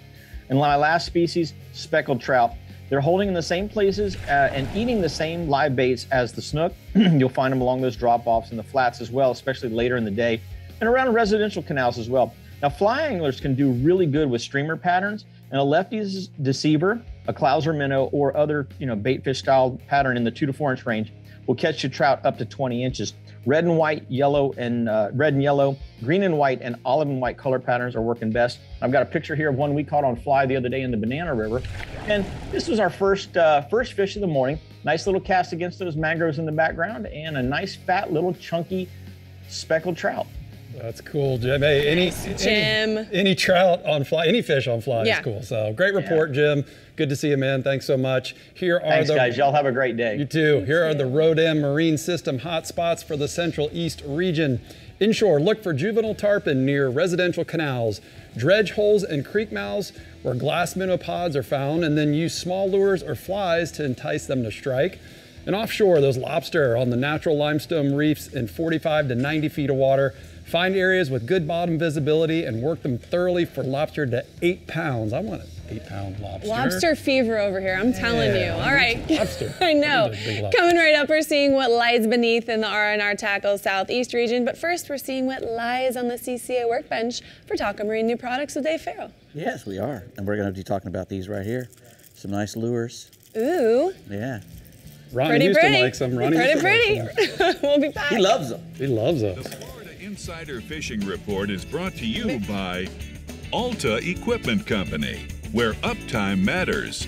And my last species, speckled trout. They're holding in the same places uh, and eating the same live baits as the snook. You'll find them along those drop offs in the flats as well, especially later in the day, and around residential canals as well. Now, fly anglers can do really good with streamer patterns, and a lefty's deceiver, a clouser minnow, or other you know bait fish style pattern in the two to four inch range will catch your trout up to 20 inches. Red and white, yellow and uh, red and yellow, green and white, and olive and white color patterns are working best. I've got a picture here of one we caught on fly the other day in the Banana River, and this was our first uh, first fish of the morning. Nice little cast against those mangroves in the background, and a nice fat little chunky speckled trout. That's cool, Jim. Hey, any, Jim. Any, any, trout on fly, any fish on fly yeah. is cool. So great report, yeah. Jim. Good to see you, man. Thanks so much. Here are Thanks, the guys. Y'all have a great day. You too. Here are the Rhodan Marine System hotspots for the Central East region. Inshore, look for juvenile tarpon near residential canals, dredge holes and creek mouths where glass minnow pods are found, and then use small lures or flies to entice them to strike. And offshore, those lobster on the natural limestone reefs in 45 to 90 feet of water Find areas with good bottom visibility and work them thoroughly for lobster to eight pounds. I want an eight pound lobster. Lobster fever over here, I'm telling you. Yeah, All right. lobster. I know. Those are big lobster. Coming right up, we're seeing what lies beneath in the R&R Tackle Southeast region. But first, we're seeing what lies on the CCA workbench for Taco Marine New Products with Dave Farrell. Yes, we are. And we're going to be talking about these right here. Some nice lures. Ooh, Yeah. Ronnie pretty Houston pretty. likes them. Ronnie pretty Houston likes pretty. we'll be back. He loves them. He loves The those. Florida Insider Fishing Report is brought to you by Alta Equipment Company, where uptime matters.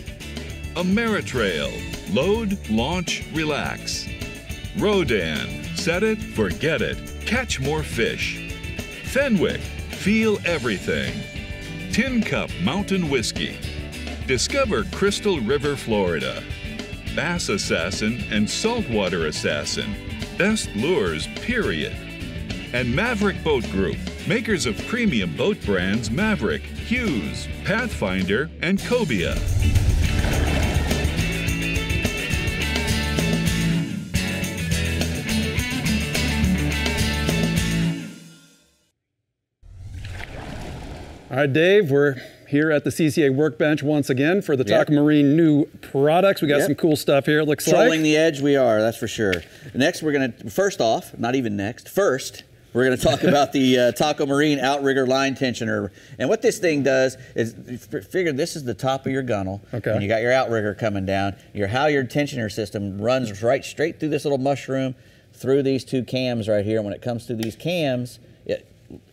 Ameritrail, load, launch, relax. Rhodan, set it, forget it, catch more fish. Fenwick, feel everything. Tin Cup Mountain Whiskey. Discover Crystal River, Florida. Bass Assassin and Saltwater Assassin. Best lures, period. And Maverick Boat Group, makers of premium boat brands Maverick, Hewes, Pathfinder, and Cobia. All right, Dave, we're here at the CCA workbench once again for the Yep. Taco Marine new products. We got Yep. some cool stuff here, it looks Trolling like. the edge, we are, that's for sure. Next, we're going to, first off, not even next, first, we're going to talk about the uh, Taco Marine Outrigger line tensioner. And what this thing does is, figure this is the top of your gunnel. Okay. And you got your outrigger coming down. Your halyard tensioner system runs right straight through this little mushroom, through these two cams right here. And when it comes through these cams,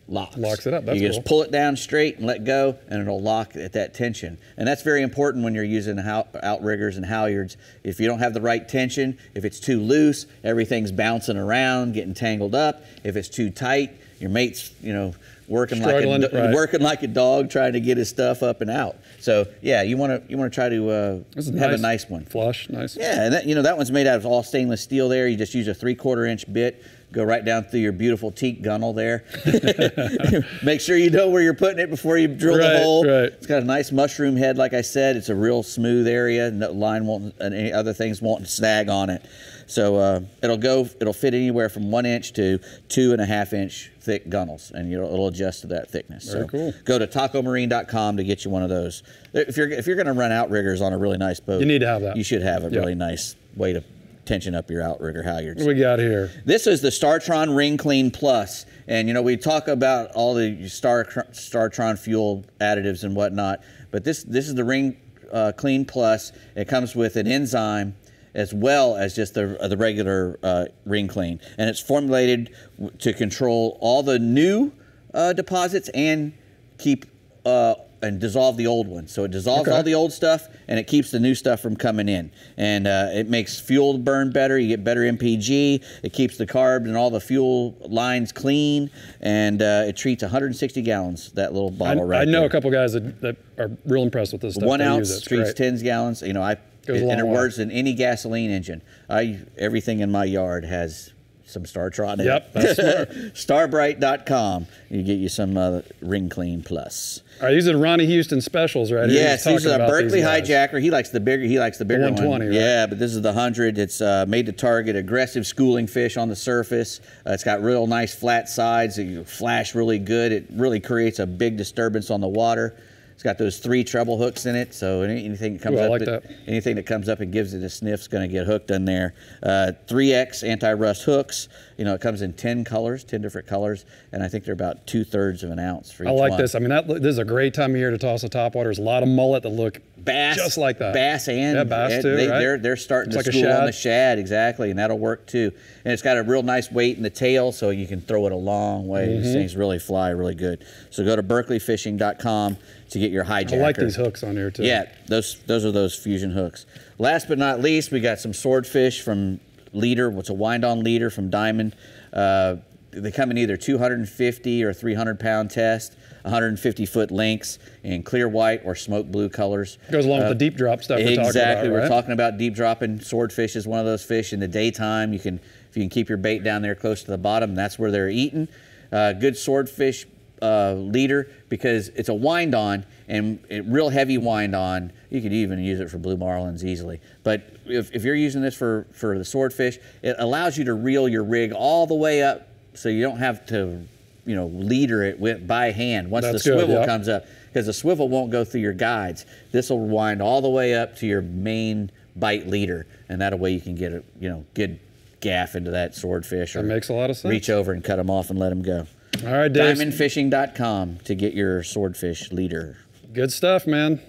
locks. Locks it up. That's you cool. just pull it down straight and let go, and it'll lock at that tension. And that's very important when you're using outriggers and halyards. If you don't have the right tension, if it's too loose, everything's bouncing around, getting tangled up. If it's too tight, your mate's, you know, working like a, right. working like a dog trying to get his stuff up and out. So yeah, you want to you want to try to uh, have a nice one. Flush, nice. Yeah, and that, you know that one's made out of all stainless steel. There, you just use a three-quarter inch bit, go right down through your beautiful teak gunnel there. Make sure you know where you're putting it before you drill Right, the hole. right. It's got a nice mushroom head, like I said. It's a real smooth area. No line won't, and any other things won't snag on it. So uh, it'll go. It'll fit anywhere from one inch to two and a half inch thick gunnels, and you'll, it'll adjust to that thickness. Very so cool. Go to tacomarine.com to get you one of those. If you're if you're going to run outriggers on a really nice boat, You need to have that. You should have a Yeah. really nice way to tension up your outrigger halyards. We got here? This is the Startron Ring Clean Plus, and you know we talk about all the Star Startron fuel additives and whatnot, but this this is the Ring uh, Clean Plus. It comes with an enzyme as well as just the uh, the regular uh, Ring Clean, and it's formulated to control all the new uh, deposits and keep uh, and dissolve the old ones. So it dissolves Okay. all the old stuff and it keeps the new stuff from coming in. And uh, it makes fuel burn better. You get better MPG. It keeps the carbs and all the fuel lines clean. And uh, it treats 160 gallons, that little I, bottle right I know there. a couple guys that, that are real impressed with this stuff. One They ounce it. Treats great. 10 gallons. You know, I it, long and it way. works in any gasoline engine. I everything in my yard has some Startron in Yep, that's smart. Starbright.com. You get you some uh, Ring Clean Plus. All right, these are Ronnie Houston specials right here. Yes, He's a Berkley hijacker. He likes the bigger. He likes the bigger 120, one. right? Yeah, but this is the hundred. It's uh, made to target aggressive schooling fish on the surface. Uh, it's got real nice flat sides. It flash really good. It really creates a big disturbance on the water. It's got those three treble hooks in it, so anything that comes Ooh, up, like that- anything that comes up and gives it a sniff is going to get hooked in there. Uh, 3x anti-rust hooks. You know, it comes in 10 colors, 10 different colors, and I think they're about two thirds of an ounce for each I like one. this. I mean, that, this is a great time of year to toss a topwater. There's a lot of mullet that look bass, just like that. Bass and yeah, bass and too. they, right? They're they're starting Looks to like a school on the shad exactly, and that'll work too. And it's got a real nice weight in the tail, so you can throw it a long way. Mm-hmm. These things really fly really good. So go to berkeleyfishing.com to get your hijacker. I like these hooks on here too. Yeah, those those are those fusion hooks. Last but not least, we got some swordfish from Leader. What's a wind-on leader from Diamond? Uh, they come in either 250 or 300 pound test, 150 foot lengths in clear white or smoke blue colors. Goes along Uh, with the deep drop stuff we're talking Exactly. about, We're talking about deep dropping swordfish is one of those fish in the daytime. You can if you can keep your bait down there close to the bottom, that's where they're eating. Uh, good swordfish uh, leader because it's a wind on and it, real heavy wind on. You could even use it for blue marlins easily. But if, if you're using this for, for the swordfish, it allows you to reel your rig all the way up so you don't have to you know, leader it with, by hand once That's the good, swivel yep. comes up, because the swivel won't go through your guides. This will wind all the way up to your main bite leader, and that way you can get a you know good gaff into that swordfish. Or That makes a lot of sense. Reach over and cut them off and let them go. All right, Dave. Diamondfishing.com to get your swordfish leader. Good stuff, man.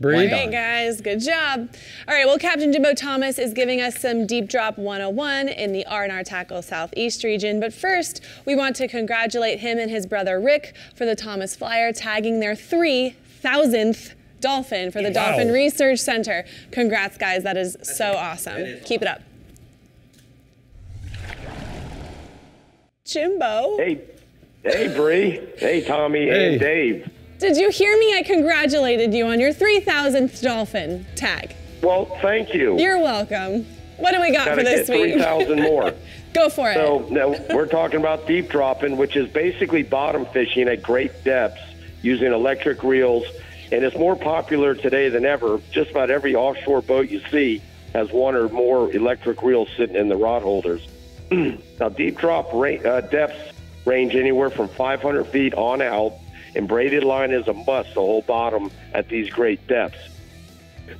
Brie. Wind Great, on. guys. Good job. All right, well, Captain Jimbo Thomas is giving us some Deep Drop 101 in the R&R Tackle Southeast region. But first, we want to congratulate him and his brother Rick for the Thomas Flyer tagging their 3,000th dolphin for the Wow. Dolphin Research Center. Congrats, guys. That is so awesome. Keep it up. Jimbo, Hey, hey, Brie. Hey, Tommy Hey. and Dave. did you hear me? I congratulated you on your 3,000th dolphin tag. Well, thank you. You're welcome. What do we got Gotta for this get week? 3,000 more. Go for it. So now we're talking about deep dropping, which is basically bottom fishing at great depths using electric reels, and it's more popular today than ever. Just about every offshore boat you see has one or more electric reels sitting in the rod holders. now, deep drop ra- uh, depths range anywhere from 500 feet on out, and braided line is a must to hold bottom at these great depths.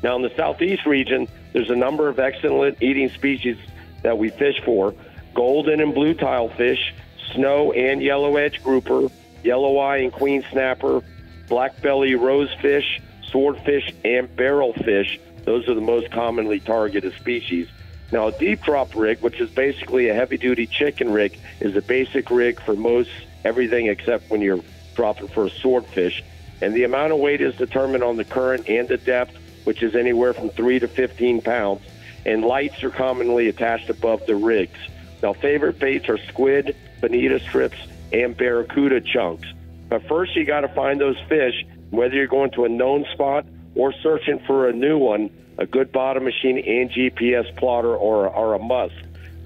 Now, in the southeast region, there's a number of excellent eating species that we fish for golden and blue tilefish, snow and yellow edge grouper, yellow eye and queen snapper, black belly rosefish, swordfish, and barrelfish. Those are the most commonly targeted species. Now, a deep drop rig, which is basically a heavy duty chicken rig, is a basic rig for most everything except when you're dropping for a swordfish. And the amount of weight is determined on the current and the depth, which is anywhere from 3 to 15 pounds. And lights are commonly attached above the rigs. Now, favorite baits are squid, bonita strips, and barracuda chunks. But first, you got to find those fish, whether you're going to a known spot or searching for a new one. A good bottom machine and GPS plotter are, are a must.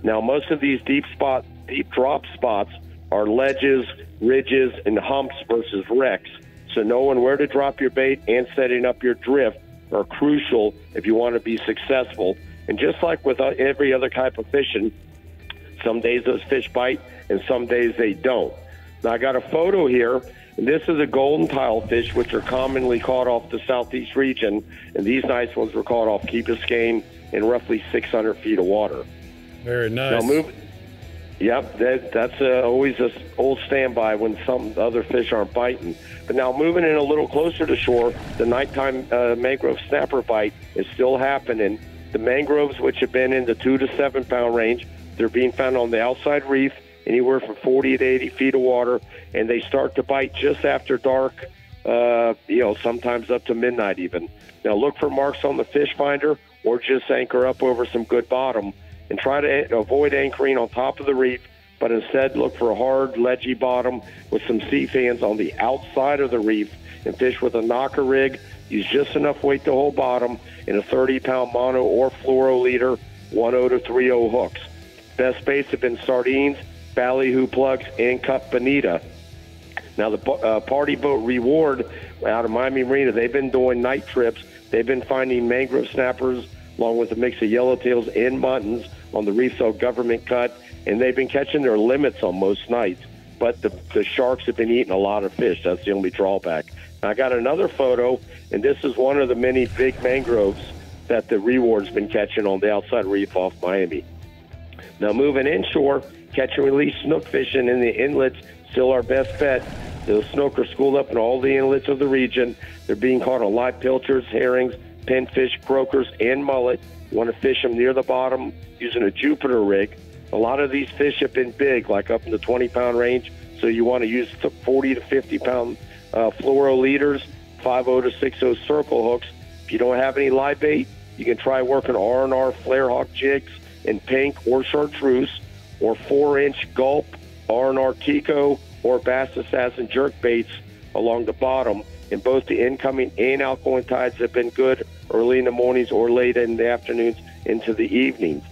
Now, most of these deep spot, deep drop spots are ledges, ridges, and humps versus wrecks. So knowing where to drop your bait and setting up your drift are crucial if you want to be successful. And just like with every other type of fishing, some days those fish bite and some days they don't. Now I got a photo here. This is a golden tilefish, which are commonly caught off the southeast region. And these nice ones were caught off Key Biscayne in roughly 600 feet of water. Very nice. Now move. Yep, that, that's uh, always a s- old standby when some other fish aren't biting. But now moving in a little closer to shore, the nighttime uh, mangrove snapper bite is still happening. The mangroves, which have been in the two to seven pound range, they're being found on the outside reef, anywhere from 40 to 80 feet of water, and they start to bite just after dark. Uh, you know, sometimes up to midnight even. Now look for marks on the fish finder, or just anchor up over some good bottom and try to avoid anchoring on top of the reef, but instead look for a hard, ledgy bottom with some sea fans on the outside of the reef and fish with a knocker rig. Use just enough weight to hold bottom in a 30 pound mono or fluoro leader, 10 to 30 hooks. Best baits have been sardines, ballyhoo plugs, and cup bonita. Now, the uh, Party Boat Reward out of Miami Marina, they've been doing night trips. They've been finding mangrove snappers along with a mix of yellowtails and muttons on the reef so government cut, and they've been catching their limits on most nights. But the, the sharks have been eating a lot of fish. That's the only drawback. Now, I got another photo, and this is one of the many big mangroves that the Reward's been catching on the outside reef off Miami. Now, moving inshore, catch and release snook fishing in the inlets still our best bet. The snook are schooled up in all the inlets of the region. They're being caught on live pilchards, herrings, pinfish, croakers, and mullet. You want to fish them near the bottom using a Jupiter rig. A lot of these fish have been big, like up in the 20 pound range. So you want to use 40 to 50 pound uh, fluoro leaders, 50 to 60 circle hooks. If you don't have any live bait, you can try working R&R flare hawk jigs in pink or chartreuse, or four inch gulp R&R Kiko or Bass Assassin jerk baits along the bottom. And both the incoming and outgoing tides have been good early in the mornings or late in the afternoons into the evenings.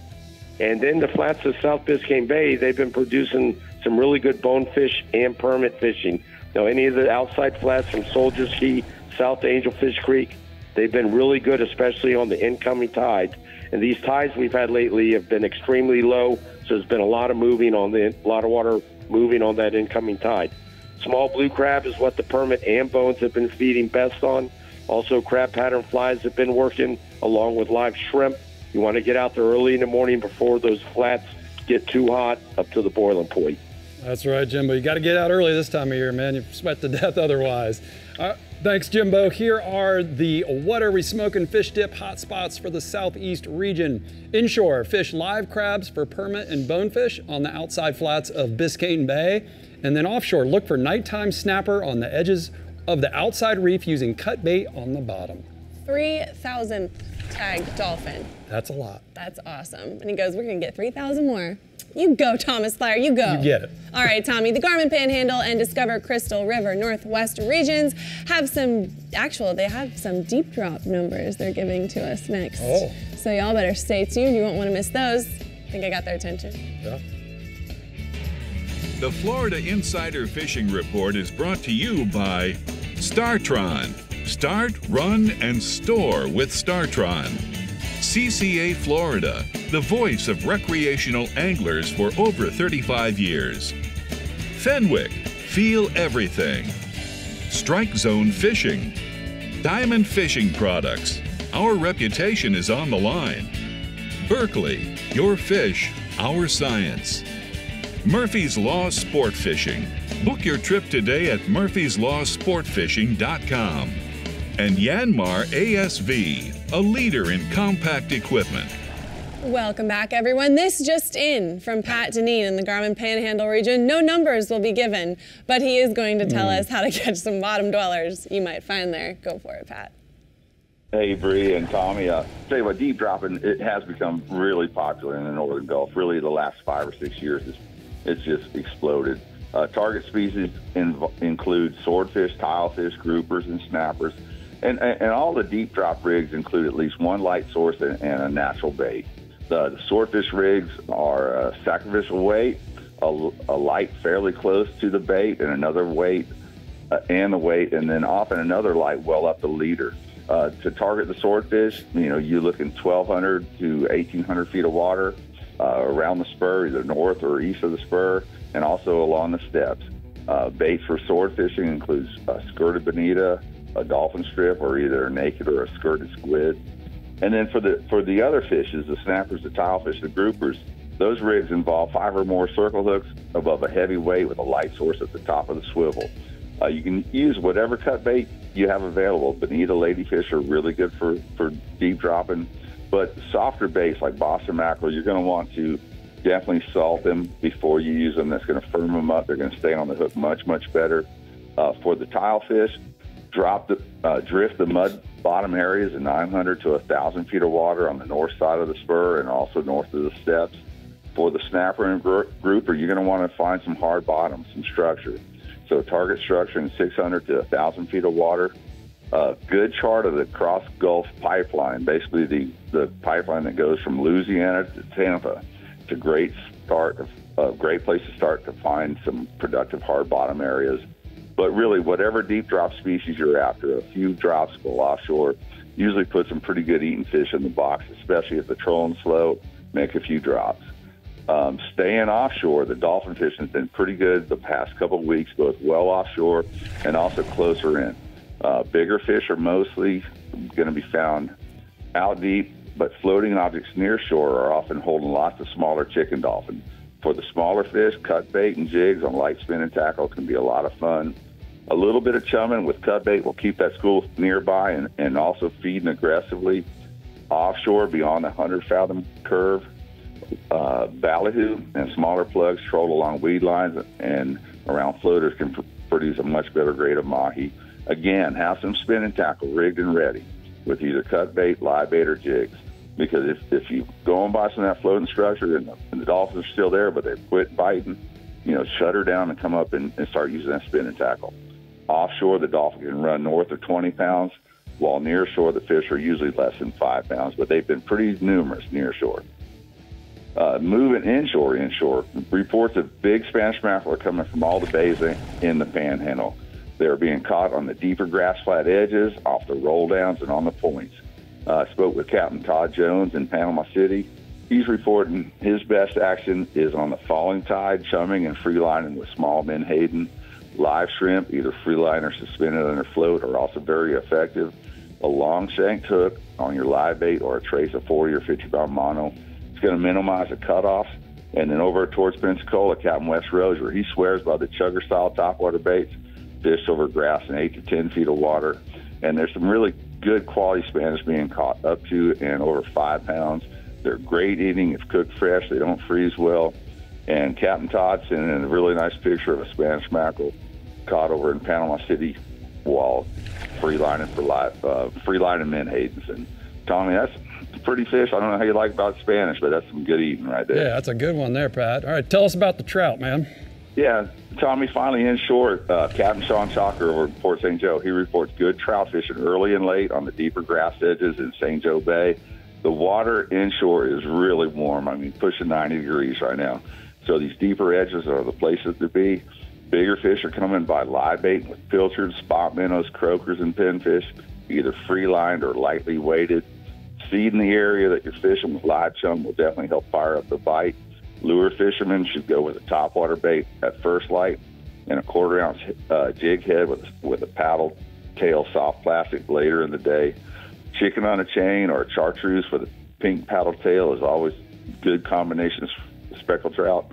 And then the flats of South Biscayne Bay, they've been producing some really good bonefish and permit fishing. Now, any of the outside flats from Soldier's Key, South to Angelfish Creek, they've been really good, especially on the incoming tides. And these tides we've had lately have been extremely low, so there's been a lot of moving on the a lot of water moving on that incoming tide. Small blue crab is what the permit and bones have been feeding best on. Also, crab pattern flies have been working along with live shrimp. You want to get out there early in the morning before those flats get too hot up to the boiling point. That's right, Jimbo. You got to get out early this time of year, man. You sweat to death otherwise. Uh, thanks, Jimbo. Here are the What Are We Smoking Fish Dip hotspots for the southeast region. Inshore, fish live crabs for permit and bonefish on the outside flats of Biscayne Bay. And then offshore, look for nighttime snapper on the edges of the outside reef using cut bait on the bottom. 3,000th tagged dolphin. That's a lot. That's awesome. And he goes, We're going to get 3,000 more. You go, Thomas Flyer, you go. You get it. All right, Tommy, the Garmin Panhandle and Discover Crystal River Northwest regions have some, actual, they have some deep drop numbers they're giving to us next. Oh. So y'all better stay tuned. You won't want to miss those. I think I got their attention. Yeah. The Florida Insider Fishing Report is brought to you by StarTron. Start, run, and store with StarTron. CCA Florida, the voice of recreational anglers for over 35 years. Fenwick, feel everything. Strike Zone Fishing. Diamond Fishing Products, our reputation is on the line. Berkley, your fish, our science. Murphy's Law Sport Fishing. Book your trip today at murphyslawsportfishing.com. And Yanmar ASV, a leader in compact equipment. Welcome back, everyone. This just in from Pat Deneen in the Garmin Panhandle region. No numbers will be given, but he is going to tell Mm. us how to catch some bottom dwellers you might find there. Go for it, Pat. Hey, Brie and Tommy. Uh, tell you what, deep dropping it has become really popular in the northern Gulf. Really, the last five or six years, it's, it's just exploded. Uh, target species inv- include swordfish, tilefish, groupers, and snappers, and, and all the deep drop rigs include at least one light source and, and a natural bait. The, the swordfish rigs are uh, sacrificial weight, a, a light fairly close to the bait, and another weight uh, and the weight, and then often another light well up the leader. Uh, to target the swordfish, you know, you're looking 1,200 to 1,800 feet of water uh, around the spur, either north or east of the spur, and also along the steps. Uh, bait for sword fishing includes a skirted bonita, a dolphin strip, or either a naked or a skirted squid. And then for the for the other fishes, the snappers, the tilefish, the groupers, those rigs involve five or more circle hooks above a heavy weight with a light source at the top of the swivel. Uh, you can use whatever cut bait you have available. Bonita ladyfish are really good for, for deep dropping, but softer baits like Boston mackerel, you're going to want to definitely salt them before you use them. That's going to firm them up. They're going to stay on the hook much, much better. Uh, for the tilefish, drop the uh, drift the mud bottom areas in 900 to 1,000 feet of water on the north side of the spur and also north of the steps. For the snapper and gr- grouper, you're going to want to find some hard bottoms, some structure. So target structure in 600 to 1,000 feet of water. Uh, good chart of the Cross Gulf pipeline, basically the, the pipeline that goes from Louisiana to Tampa. It's a great start, a great place to start to find some productive hard bottom areas. But really, whatever deep drop species you're after, a few drops go offshore usually put some pretty good eating fish in the box, especially if the trolling slow. Make a few drops. Um, staying offshore, the dolphin fishing has been pretty good the past couple of weeks, both well offshore and also closer in. Uh, bigger fish are mostly going to be found out deep, but floating objects near shore are often holding lots of smaller chicken dolphin. For the smaller fish, cut bait and jigs on light spinning tackle can be a lot of fun. A little bit of chumming with cut bait will keep that school nearby and, and also feeding aggressively offshore beyond the 100 fathom curve. Uh, ballyhoo and smaller plugs trolled along weed lines and around floaters can pr- produce a much better grade of mahi. Again, have some spinning tackle rigged and ready with either cut bait, live bait, or jigs. Because if, if you go and buy some of that floating structure and the, and the dolphins are still there, but they've quit biting, you know, shut her down and come up and, and start using that spinning tackle. Offshore, the dolphin can run north of 20 pounds, while near shore, the fish are usually less than five pounds, but they've been pretty numerous near shore. Uh, moving inshore, inshore, reports of big Spanish mackerel are coming from all the bays in the panhandle. They're being caught on the deeper grass flat edges, off the roll downs, and on the points. Uh, I spoke with Captain Todd Jones in Panama City. He's reporting his best action is on the falling tide, chumming and freelining with small menhaden. Live shrimp, either freeline or suspended under float, are also very effective. A long shanked hook on your live bait or a trace of 40 or 50 pound mono. It's going to minimize the cutoffs. And then over towards Pensacola, Captain Wes Rose, where he swears by the chugger style topwater baits, fish over grass in eight to 10 feet of water. And there's some really good quality Spanish being caught up to and over five pounds. They're great eating if cooked fresh. They don't freeze well. And Captain sent in a really nice picture of a Spanish mackerel caught over in Panama City while free lining for life, uh, free lining menhadens. And Tommy, that's a pretty fish. I don't know how you like about Spanish, but that's some good eating right there. Yeah, that's a good one there, Pat. All right, tell us about the trout, man. Yeah, Tommy finally in short. Uh, Captain Sean Chalker over at Port St. Joe, he reports good trout fishing early and late on the deeper grass edges in St. Joe Bay. The water inshore is really warm. I mean, pushing 90 degrees right now. So these deeper edges are the places to be. Bigger fish are coming by live bait with pilchards, spot minnows, croakers, and pinfish, either free lined or lightly weighted. Seeding the area that you're fishing with live chum will definitely help fire up the bite. Lure fishermen should go with a topwater bait at first light and a quarter ounce uh, jig head with, with a paddle tail soft plastic later in the day. Chicken on a chain or a chartreuse with a pink paddle tail is always good combinations speckled trout.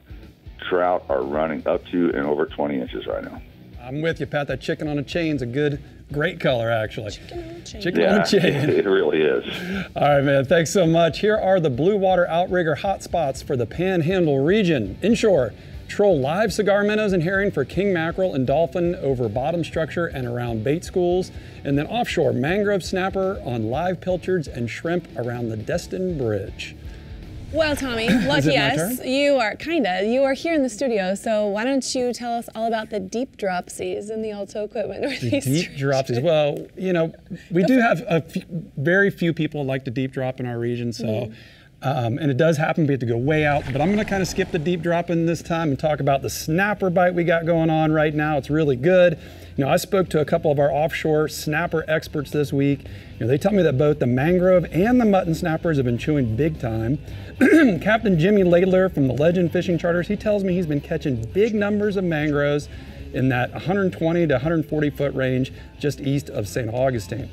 Trout are running up to and over 20 inches right now. I'm with you, Pat. That chicken on a chain's a good, great color, actually. Chicken on a chain. Chicken yeah, on a chain. It really is. All right, man. Thanks so much. Here are the Blue Water Outrigger hotspots for the Panhandle region. Inshore, troll live cigar minnows and herring for king mackerel and dolphin over bottom structure and around bait schools. And then offshore, mangrove snapper on live pilchards and shrimp around the Destin Bridge. Well, Tommy, lucky us, you are kinda. You are here in the studio, so why don't you tell us all about the deep dropsies in the Alta Equipment The Northeast? deep dropsies. well. You know, we do have a few, very few people like to deep drop in our region, so. Mhm. Um, and it does happen, we have to go way out, but I'm going to kind of skip the deep dropping this time and talk about the snapper bite we got going on right now. It's really good. You know, I spoke to a couple of our offshore snapper experts this week. You know, they tell me that both the mangrove and the mutton snappers have been chewing big time. Captain Jimmy Ladler from the Legend Fishing Charters, he tells me he's been catching big numbers of mangroves in that 120 to 140 foot range just east of St. Augustine.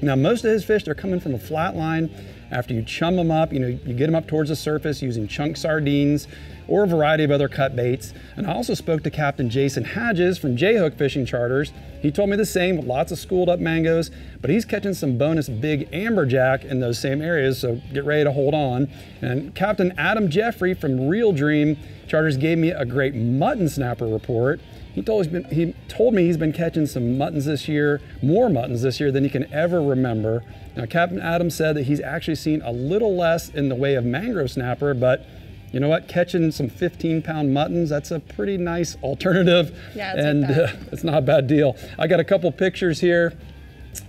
Now, most of his fish, they're coming from a flat line. After you chum them up, you know, you get them up towards the surface using chunk sardines or a variety of other cut baits. And I also spoke to Captain Jason Hadges from J-Hook Fishing Charters. He told me the same with lots of schooled up mangoes, but he's catching some bonus big amberjack in those same areas, so get ready to hold on. And Captain Adam Jeffrey from Real Dream Charters gave me a great mutton snapper report. He told, been, he told me he's been catching some muttons this year, more muttons this year than he can ever remember. Now, Captain Adams said that he's actually seen a little less in the way of mangrove snapper, but you know what? Catching some 15 pound muttons, that's a pretty nice alternative. Yeah, and uh, it's not a bad deal. I got a couple pictures here.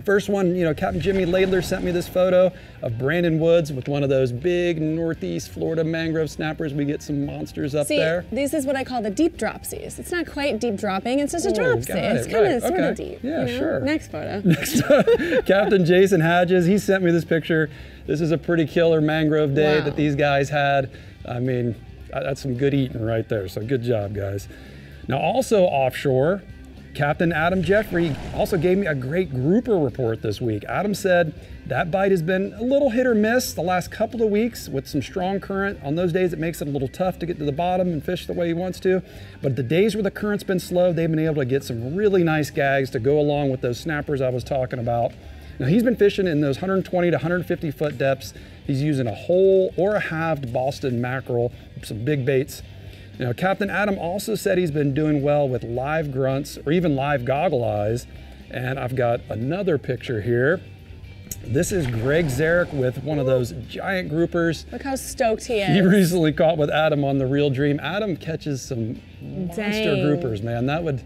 First one, you know, Captain Jimmy Ladler sent me this photo of Brandon Woods with one of those big Northeast Florida mangrove snappers. We get some monsters up See, there. this is what I call the deep dropsies. It's not quite deep dropping, it's just a Oh, dropsy. got It's it, kind right, of sort of deep. Yeah, you know? sure. Next photo. Captain Jason Hadges, he sent me this picture. This is a pretty killer mangrove day Wow. that these guys had. I mean, that's some good eating right there. So good job, guys. Now, also offshore, Captain Adam Jeffrey also gave me a great grouper report this week. Adam said that bite has been a little hit or miss the last couple of weeks with some strong current. On those days, it makes it a little tough to get to the bottom and fish the way he wants to. But the days where the current's been slow, they've been able to get some really nice gags to go along with those snappers I was talking about. Now he's been fishing in those 120 to 150 foot depths. He's using a whole or a halved Boston mackerel, some big baits. Know, Captain Adam also said he's been doing well with live grunts or even live goggle eyes. And I've got another picture here. This is Greg Zarek with one of those giant groupers. Look how stoked he is. He recently caught with Adam on the Real Dream. Adam catches some monster Dang. groupers, man. That would.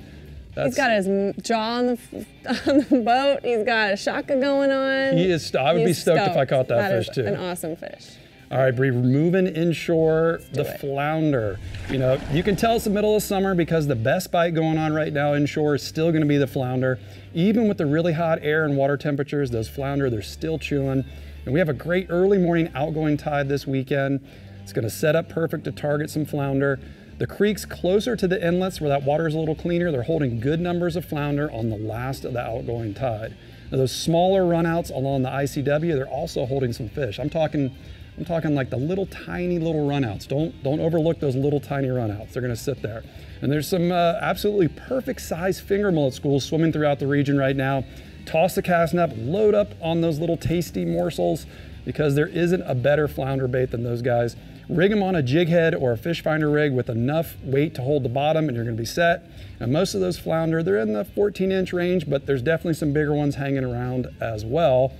That's, He's got his jaw on the, on the boat. He's got a shaka going on. He is I would be He's stoked if I caught that That fish, is too. An awesome fish. All right, Bree, we're moving inshore, the flounder. You know, you can tell it's the middle of summer because the best bite going on right now inshore is still gonna be the flounder. Even with the really hot air and water temperatures, those flounder, they're still chewing. And we have a great early morning outgoing tide this weekend. It's gonna set up perfect to target some flounder. The creeks closer to the inlets where that water is a little cleaner, they're holding good numbers of flounder on the last of the outgoing tide. Now those smaller runouts along the ICW, they're also holding some fish. I'm talking I'm talking like the little tiny little runouts. Don't don't overlook those little tiny runouts. They're going to sit there. And there's some uh, absolutely perfect size finger mullet schools swimming throughout the region right now. Toss the cast net, load up on those little tasty morsels because there isn't a better flounder bait than those guys. Rig them on a jig head or a fish finder rig with enough weight to hold the bottom and you're gonna be set. And most of those flounder, they're in the 14 inch range, but there's definitely some bigger ones hanging around as well.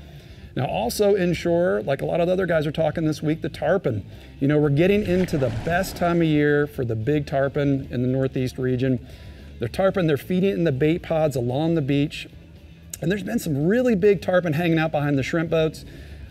Now also inshore, like a lot of other guys are talking this week, the tarpon. You know, we're getting into the best time of year for the big tarpon in the Northeast region. They're tarpon, they're feeding in the bait pods along the beach. And there's been some really big tarpon hanging out behind the shrimp boats.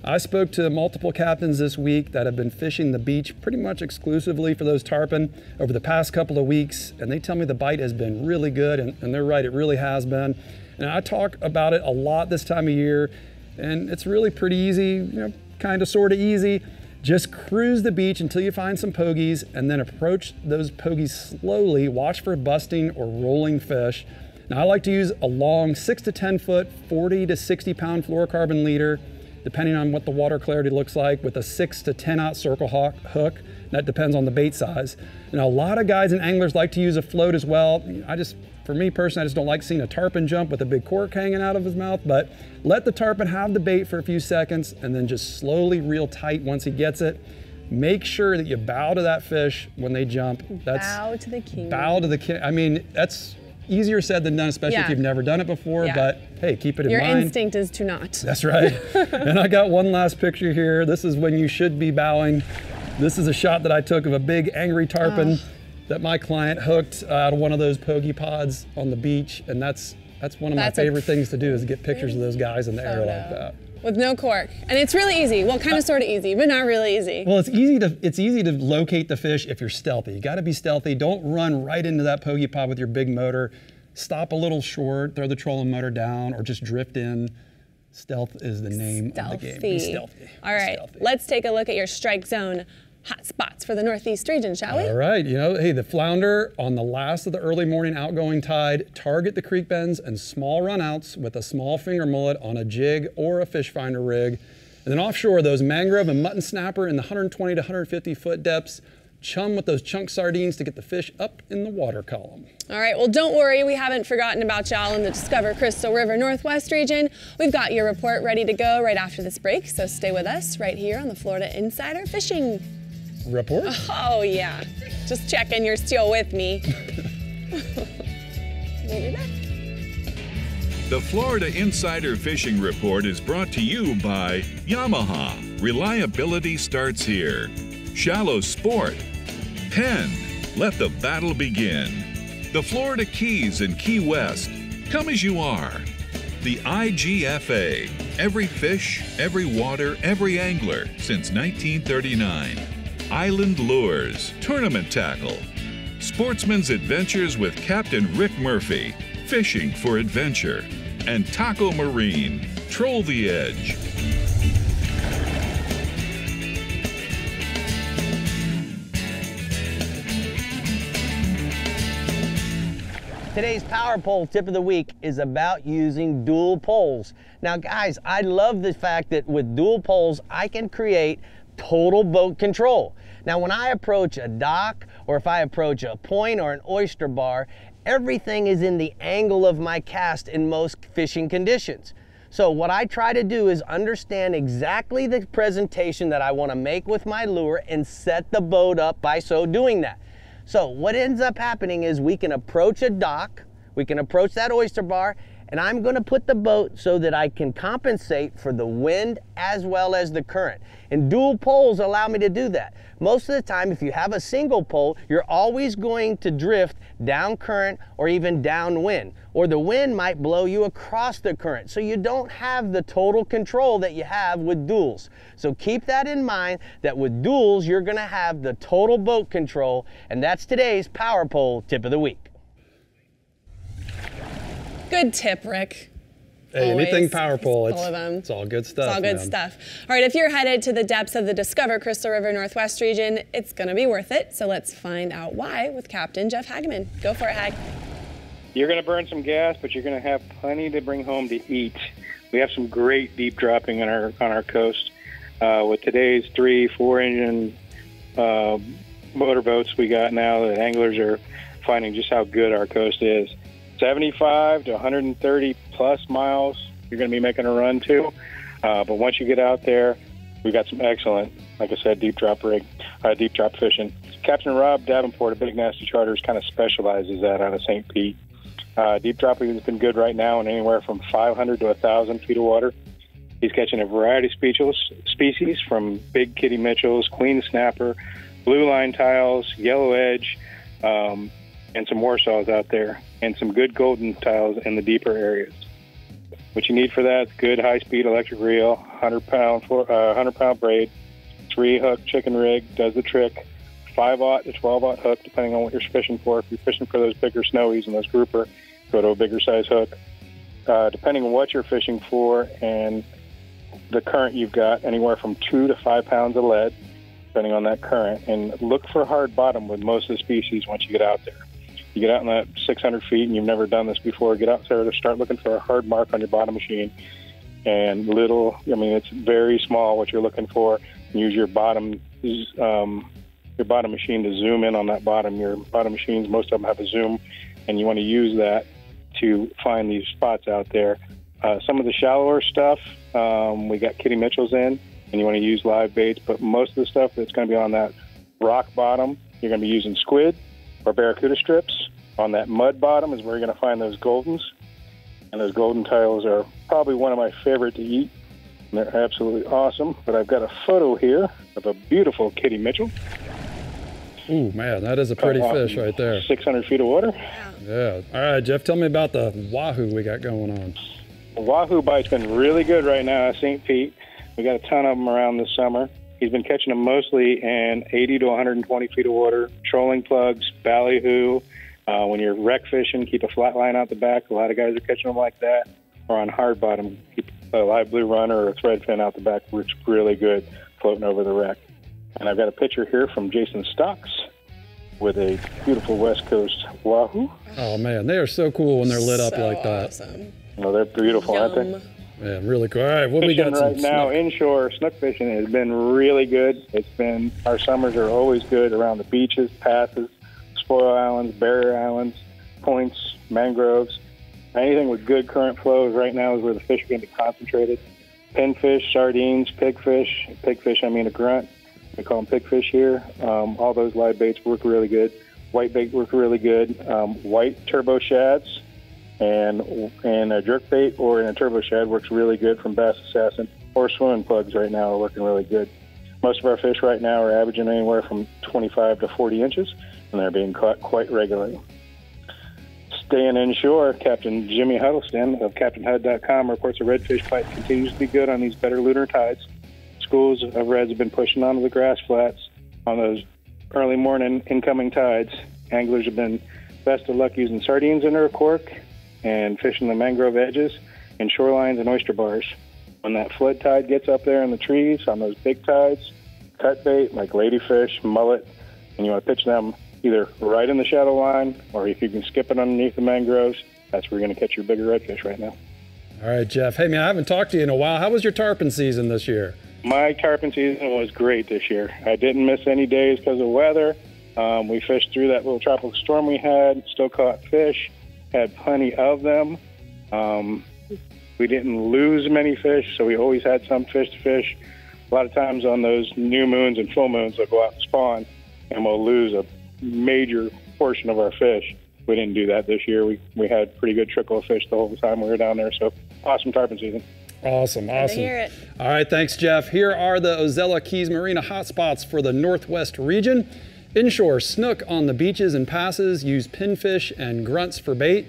I spoke to multiple captains this week that have been fishing the beach pretty much exclusively for those tarpon over the past couple of weeks, and they tell me the bite has been really good, and, and they're right, it really has been. And I talk about it a lot this time of year, and it's really pretty easy, you know, kind of sort of easy. Just cruise the beach until you find some pogies and then approach those pogies slowly. Watch for busting or rolling fish. Now I like to use a long six to 10 foot, 40 to 60 pound fluorocarbon leader, depending on what the water clarity looks like with a six to 10 aught circle hook. That depends on the bait size. Now a lot of guys and anglers like to use a float as well. I just, for me personally, I just don't like seeing a tarpon jump with a big cork hanging out of his mouth, but let the tarpon have the bait for a few seconds and then just slowly reel tight once he gets it. Make sure that you bow to that fish when they jump. That's Bow to the king. bow to the king. I mean, that's easier said than done, especially if you've never done it before, Yeah. but hey, keep it in Your mind. instinct is to not. That's right. and I got one last picture here. This is when you should be bowing. This is a shot that I took of a big angry tarpon oh. That my client hooked uh, out of one of those pogey pods on the beach, and that's that's one of That's my favorite things to do is get pictures of those guys in the air like that. With no cork. And it's really easy. Well, kind of sort of easy, but not really easy. Well, it's easy to it's easy to locate the fish if you're stealthy. You got to be stealthy. Don't run right into that pogey pod with your big motor. Stop a little short, throw the trolling motor down, or just drift in. Stealth is the name of the game. Be stealthy. All right, let's take a look at your strike zone hot spots for the Northeast region, shall we? All right, you know, hey, the flounder on the last of the early morning outgoing tide, target the creek bends and small runouts with a small finger mullet on a jig or a fish finder rig. And then offshore, those mangrove and mutton snapper in the 120 to 150 foot depths, chum with those chunk sardines to get the fish up in the water column. All right, well, don't worry, we haven't forgotten about y'all in the Discover Crystal River Northwest region. We've got your report ready to go right after this break, so stay with us right here on the Florida Insider Fishing. Report? Oh, yeah. Just checking you're still with me. we'll be back. The Florida Insider Fishing Report is brought to you by Yamaha. Reliability starts here. Shallow Sport. Penn. Let the battle begin. The Florida Keys and Key West. Come as you are. The IGFA. Every fish, every water, every angler since 1939. Island Lures. Tournament Tackle. Sportsman's Adventures with Captain Rick Murphy, fishing for adventure, and Taco Marine, troll the edge. Today's power pole tip of the week is about using dual poles. Now guys, I love the fact that with dual poles, I can create total boat control. Now when I approach a dock or if I approach a point or an oyster bar, everything is in the angle of my cast in most fishing conditions. So what I try to do is understand exactly the presentation that I want to make with my lure and set the boat up by so doing that. So what ends up happening is we can approach a dock, we can approach that oyster bar, and I'm gonna put the boat so that I can compensate for the wind as well as the current. And dual poles allow me to do that. Most of the time, if you have a single pole, you're always going to drift down current or even downwind, or the wind might blow you across the current. So you don't have the total control that you have with duals. So keep that in mind that with duals, you're gonna have the total boat control, and that's today's power pole tip of the week. Good tip, Rick. Hey, anything power pole, it's, All of them. it's all good stuff. It's all good man. stuff. All right, if you're headed to the depths of the Discover Crystal River Northwest region, it's going to be worth it. So let's find out why with Captain Jeff Hageman. Go for it, Hag. You're going to burn some gas, but you're going to have plenty to bring home to eat. We have some great deep dropping on our on our coast. Uh, with today's three, four engine uh, motorboats we got now, that anglers are finding just how good our coast is. 75 to 130 plus miles you're going to be making a run to. Uh, but once you get out there, we've got some excellent, like I said, deep drop rig, uh, deep drop fishing. Captain Rob Davenport of Big Nasty Charters kind of specializes that out of St. Pete. Uh, deep dropping has been good right now in anywhere from 500 to 1,000 feet of water. He's catching a variety of species, species from big kitty mitchells, queen snapper, blue line tiles, yellow edge, um, and some warsaws out there, and some good golden tiles in the deeper areas. What you need for that is good high-speed electric reel, 100 pound, for, uh, 100 pound braid, three hook chicken rig does the trick. Five aught to 12 aught hook, depending on what you're fishing for. If you're fishing for those bigger snowies and those grouper, go to a bigger size hook. Uh, depending on what you're fishing for and the current you've got, anywhere from two to five pounds of lead, depending on that current. And look for hard bottom with most of the species once you get out there. You get out in that 600 feet and you've never done this before, get out there to start looking for a hard mark on your bottom machine. And little, I mean, it's very small what you're looking for. Use your bottom, um, your bottom machine to zoom in on that bottom. Your bottom machines, most of them have a zoom, and you want to use that to find these spots out there. Uh, some of the shallower stuff, um, we got Kitty Mitchell's in, and you want to use live baits, but most of the stuff that's going to be on that rock bottom, you're going to be using squid or barracuda strips. On that mud bottom is where you're going to find those goldens, and those golden tiles are probably one of my favorite to eat. And they're absolutely awesome. But I've got a photo here of a beautiful Kitty Mitchell. Ooh, man, that is a pretty Caught fish right there. 600 feet of water. Yeah. All right, Jeff, tell me about the wahoo we got going on. The Wahoo bite's been really good right now at St. Pete. We got a ton of them around this summer. He's been catching them mostly in 80 to 120 feet of water, trolling plugs, ballyhoo. Uh, when you're wreck fishing, keep a flat line out the back. A lot of guys are catching them like that. Or on hard bottom, keep a live blue runner or a thread fin out the back, which is really good floating over the wreck. And I've got a picture here from Jason Stocks with a beautiful West Coast Wahoo. Oh, man, they are so cool when they're lit up like that. Well, they're beautiful, aren't they? Man, really cool. All right, what we fishing got? Some right now snook. inshore snook fishing has been really good. It's been our summers are always good around the beaches, passes, spoil islands, barrier islands, points, mangroves. Anything with good current flows right now is where the fish are going to be concentrated. Pinfish, sardines, pigfish. Pigfish, I mean a grunt. We call them pigfish here. Um, all those live baits work really good. White bait work really good. Um, white turbo shads and and a jerk bait or in a turbo shad works really good from Bass Assassin or swimming plugs right now are working really good. Most of our fish right now are averaging anywhere from 25 to 40 inches, and they're being caught quite regularly. Staying inshore, Captain Jimmy Huddleston of CaptainHud.com reports a redfish bite continues to be good on these better lunar tides. Schools of reds have been pushing onto the grass flats on those early morning incoming tides. Anglers have been best of luck using sardines in their cork and fishing the mangrove edges and shorelines and oyster bars. When that flood tide gets up there in the trees on those big tides, cut bait like ladyfish, mullet, and you want to pitch them either right in the shadow line or if you can skip it underneath the mangroves, that's where you're going to catch your bigger redfish right now. All right, Jeff. Hey, man, I haven't talked to you in a while. How was your tarpon season this year? My tarpon season was great this year. I didn't miss any days because of weather. Um, we fished through that little tropical storm we had, still caught fish, had plenty of them. Um, we didn't lose many fish, so we always had some fish to fish. A lot of times on those new moons and full moons, they'll go out and spawn, and we'll lose a major portion of our fish. we didn't do that this year. We we had pretty good trickle of fish the whole time we were down there. So awesome tarpon season. Awesome, awesome. hear it. All right, thanks, Jeff. Here are the Ozello Keys Marina hotspots for the Northwest region. Inshore, snook on the beaches and passes, use pinfish and grunts for bait.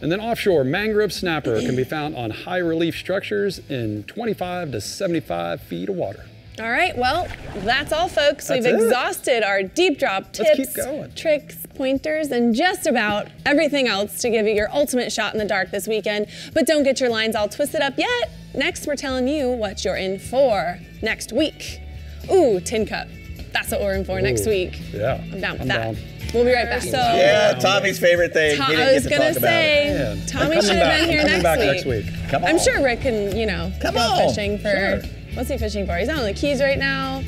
And then offshore, mangrove snapper can be found on high relief structures in 25 to 75 feet of water. All right, well, that's all, folks. That's We've it. exhausted our deep drop tips, tricks, pointers, and just about everything else to give you your ultimate shot in the dark this weekend. But don't get your lines all twisted up yet. Next, we're telling you what you're in for next week. Ooh, tin cup. That's what we're in for next week. Yeah. I'm down with I'm that. down. We'll be right back. So, Yeah, Tommy's favorite thing. Tom- He didn't I was get to gonna talk say, Tommy should have been here next week. next week. Come I'm sure Rick can, you know, Come go on. fishing for. Sure. What's he fishing for? He's out on the Keys right now.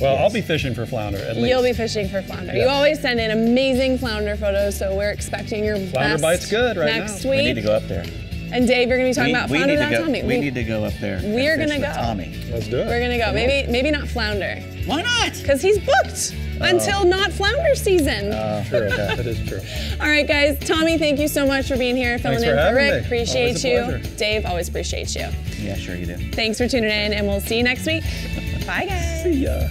Well, I'll be fishing for flounder at least. You'll be fishing for flounder. You always send in amazing flounder photos, so we're expecting your Flounder best bite's good right next now. week. We need to go up there. And Dave, you're gonna be talking we, about we flounder need to go. Tommy. We need to go up there. we're gonna go. Tommy. Let's do it. We're gonna go. Maybe maybe not flounder, Why not? because he's booked Uh, until not flounder season. Uh, true, that is true. All right, guys. Tommy, thank you so much for being here, filling Thanks for in for Rick. me. Appreciate Always you. Dave, always appreciate you. Yeah, sure you do. Thanks for tuning in, and we'll see you next week. Bye, guys. See ya.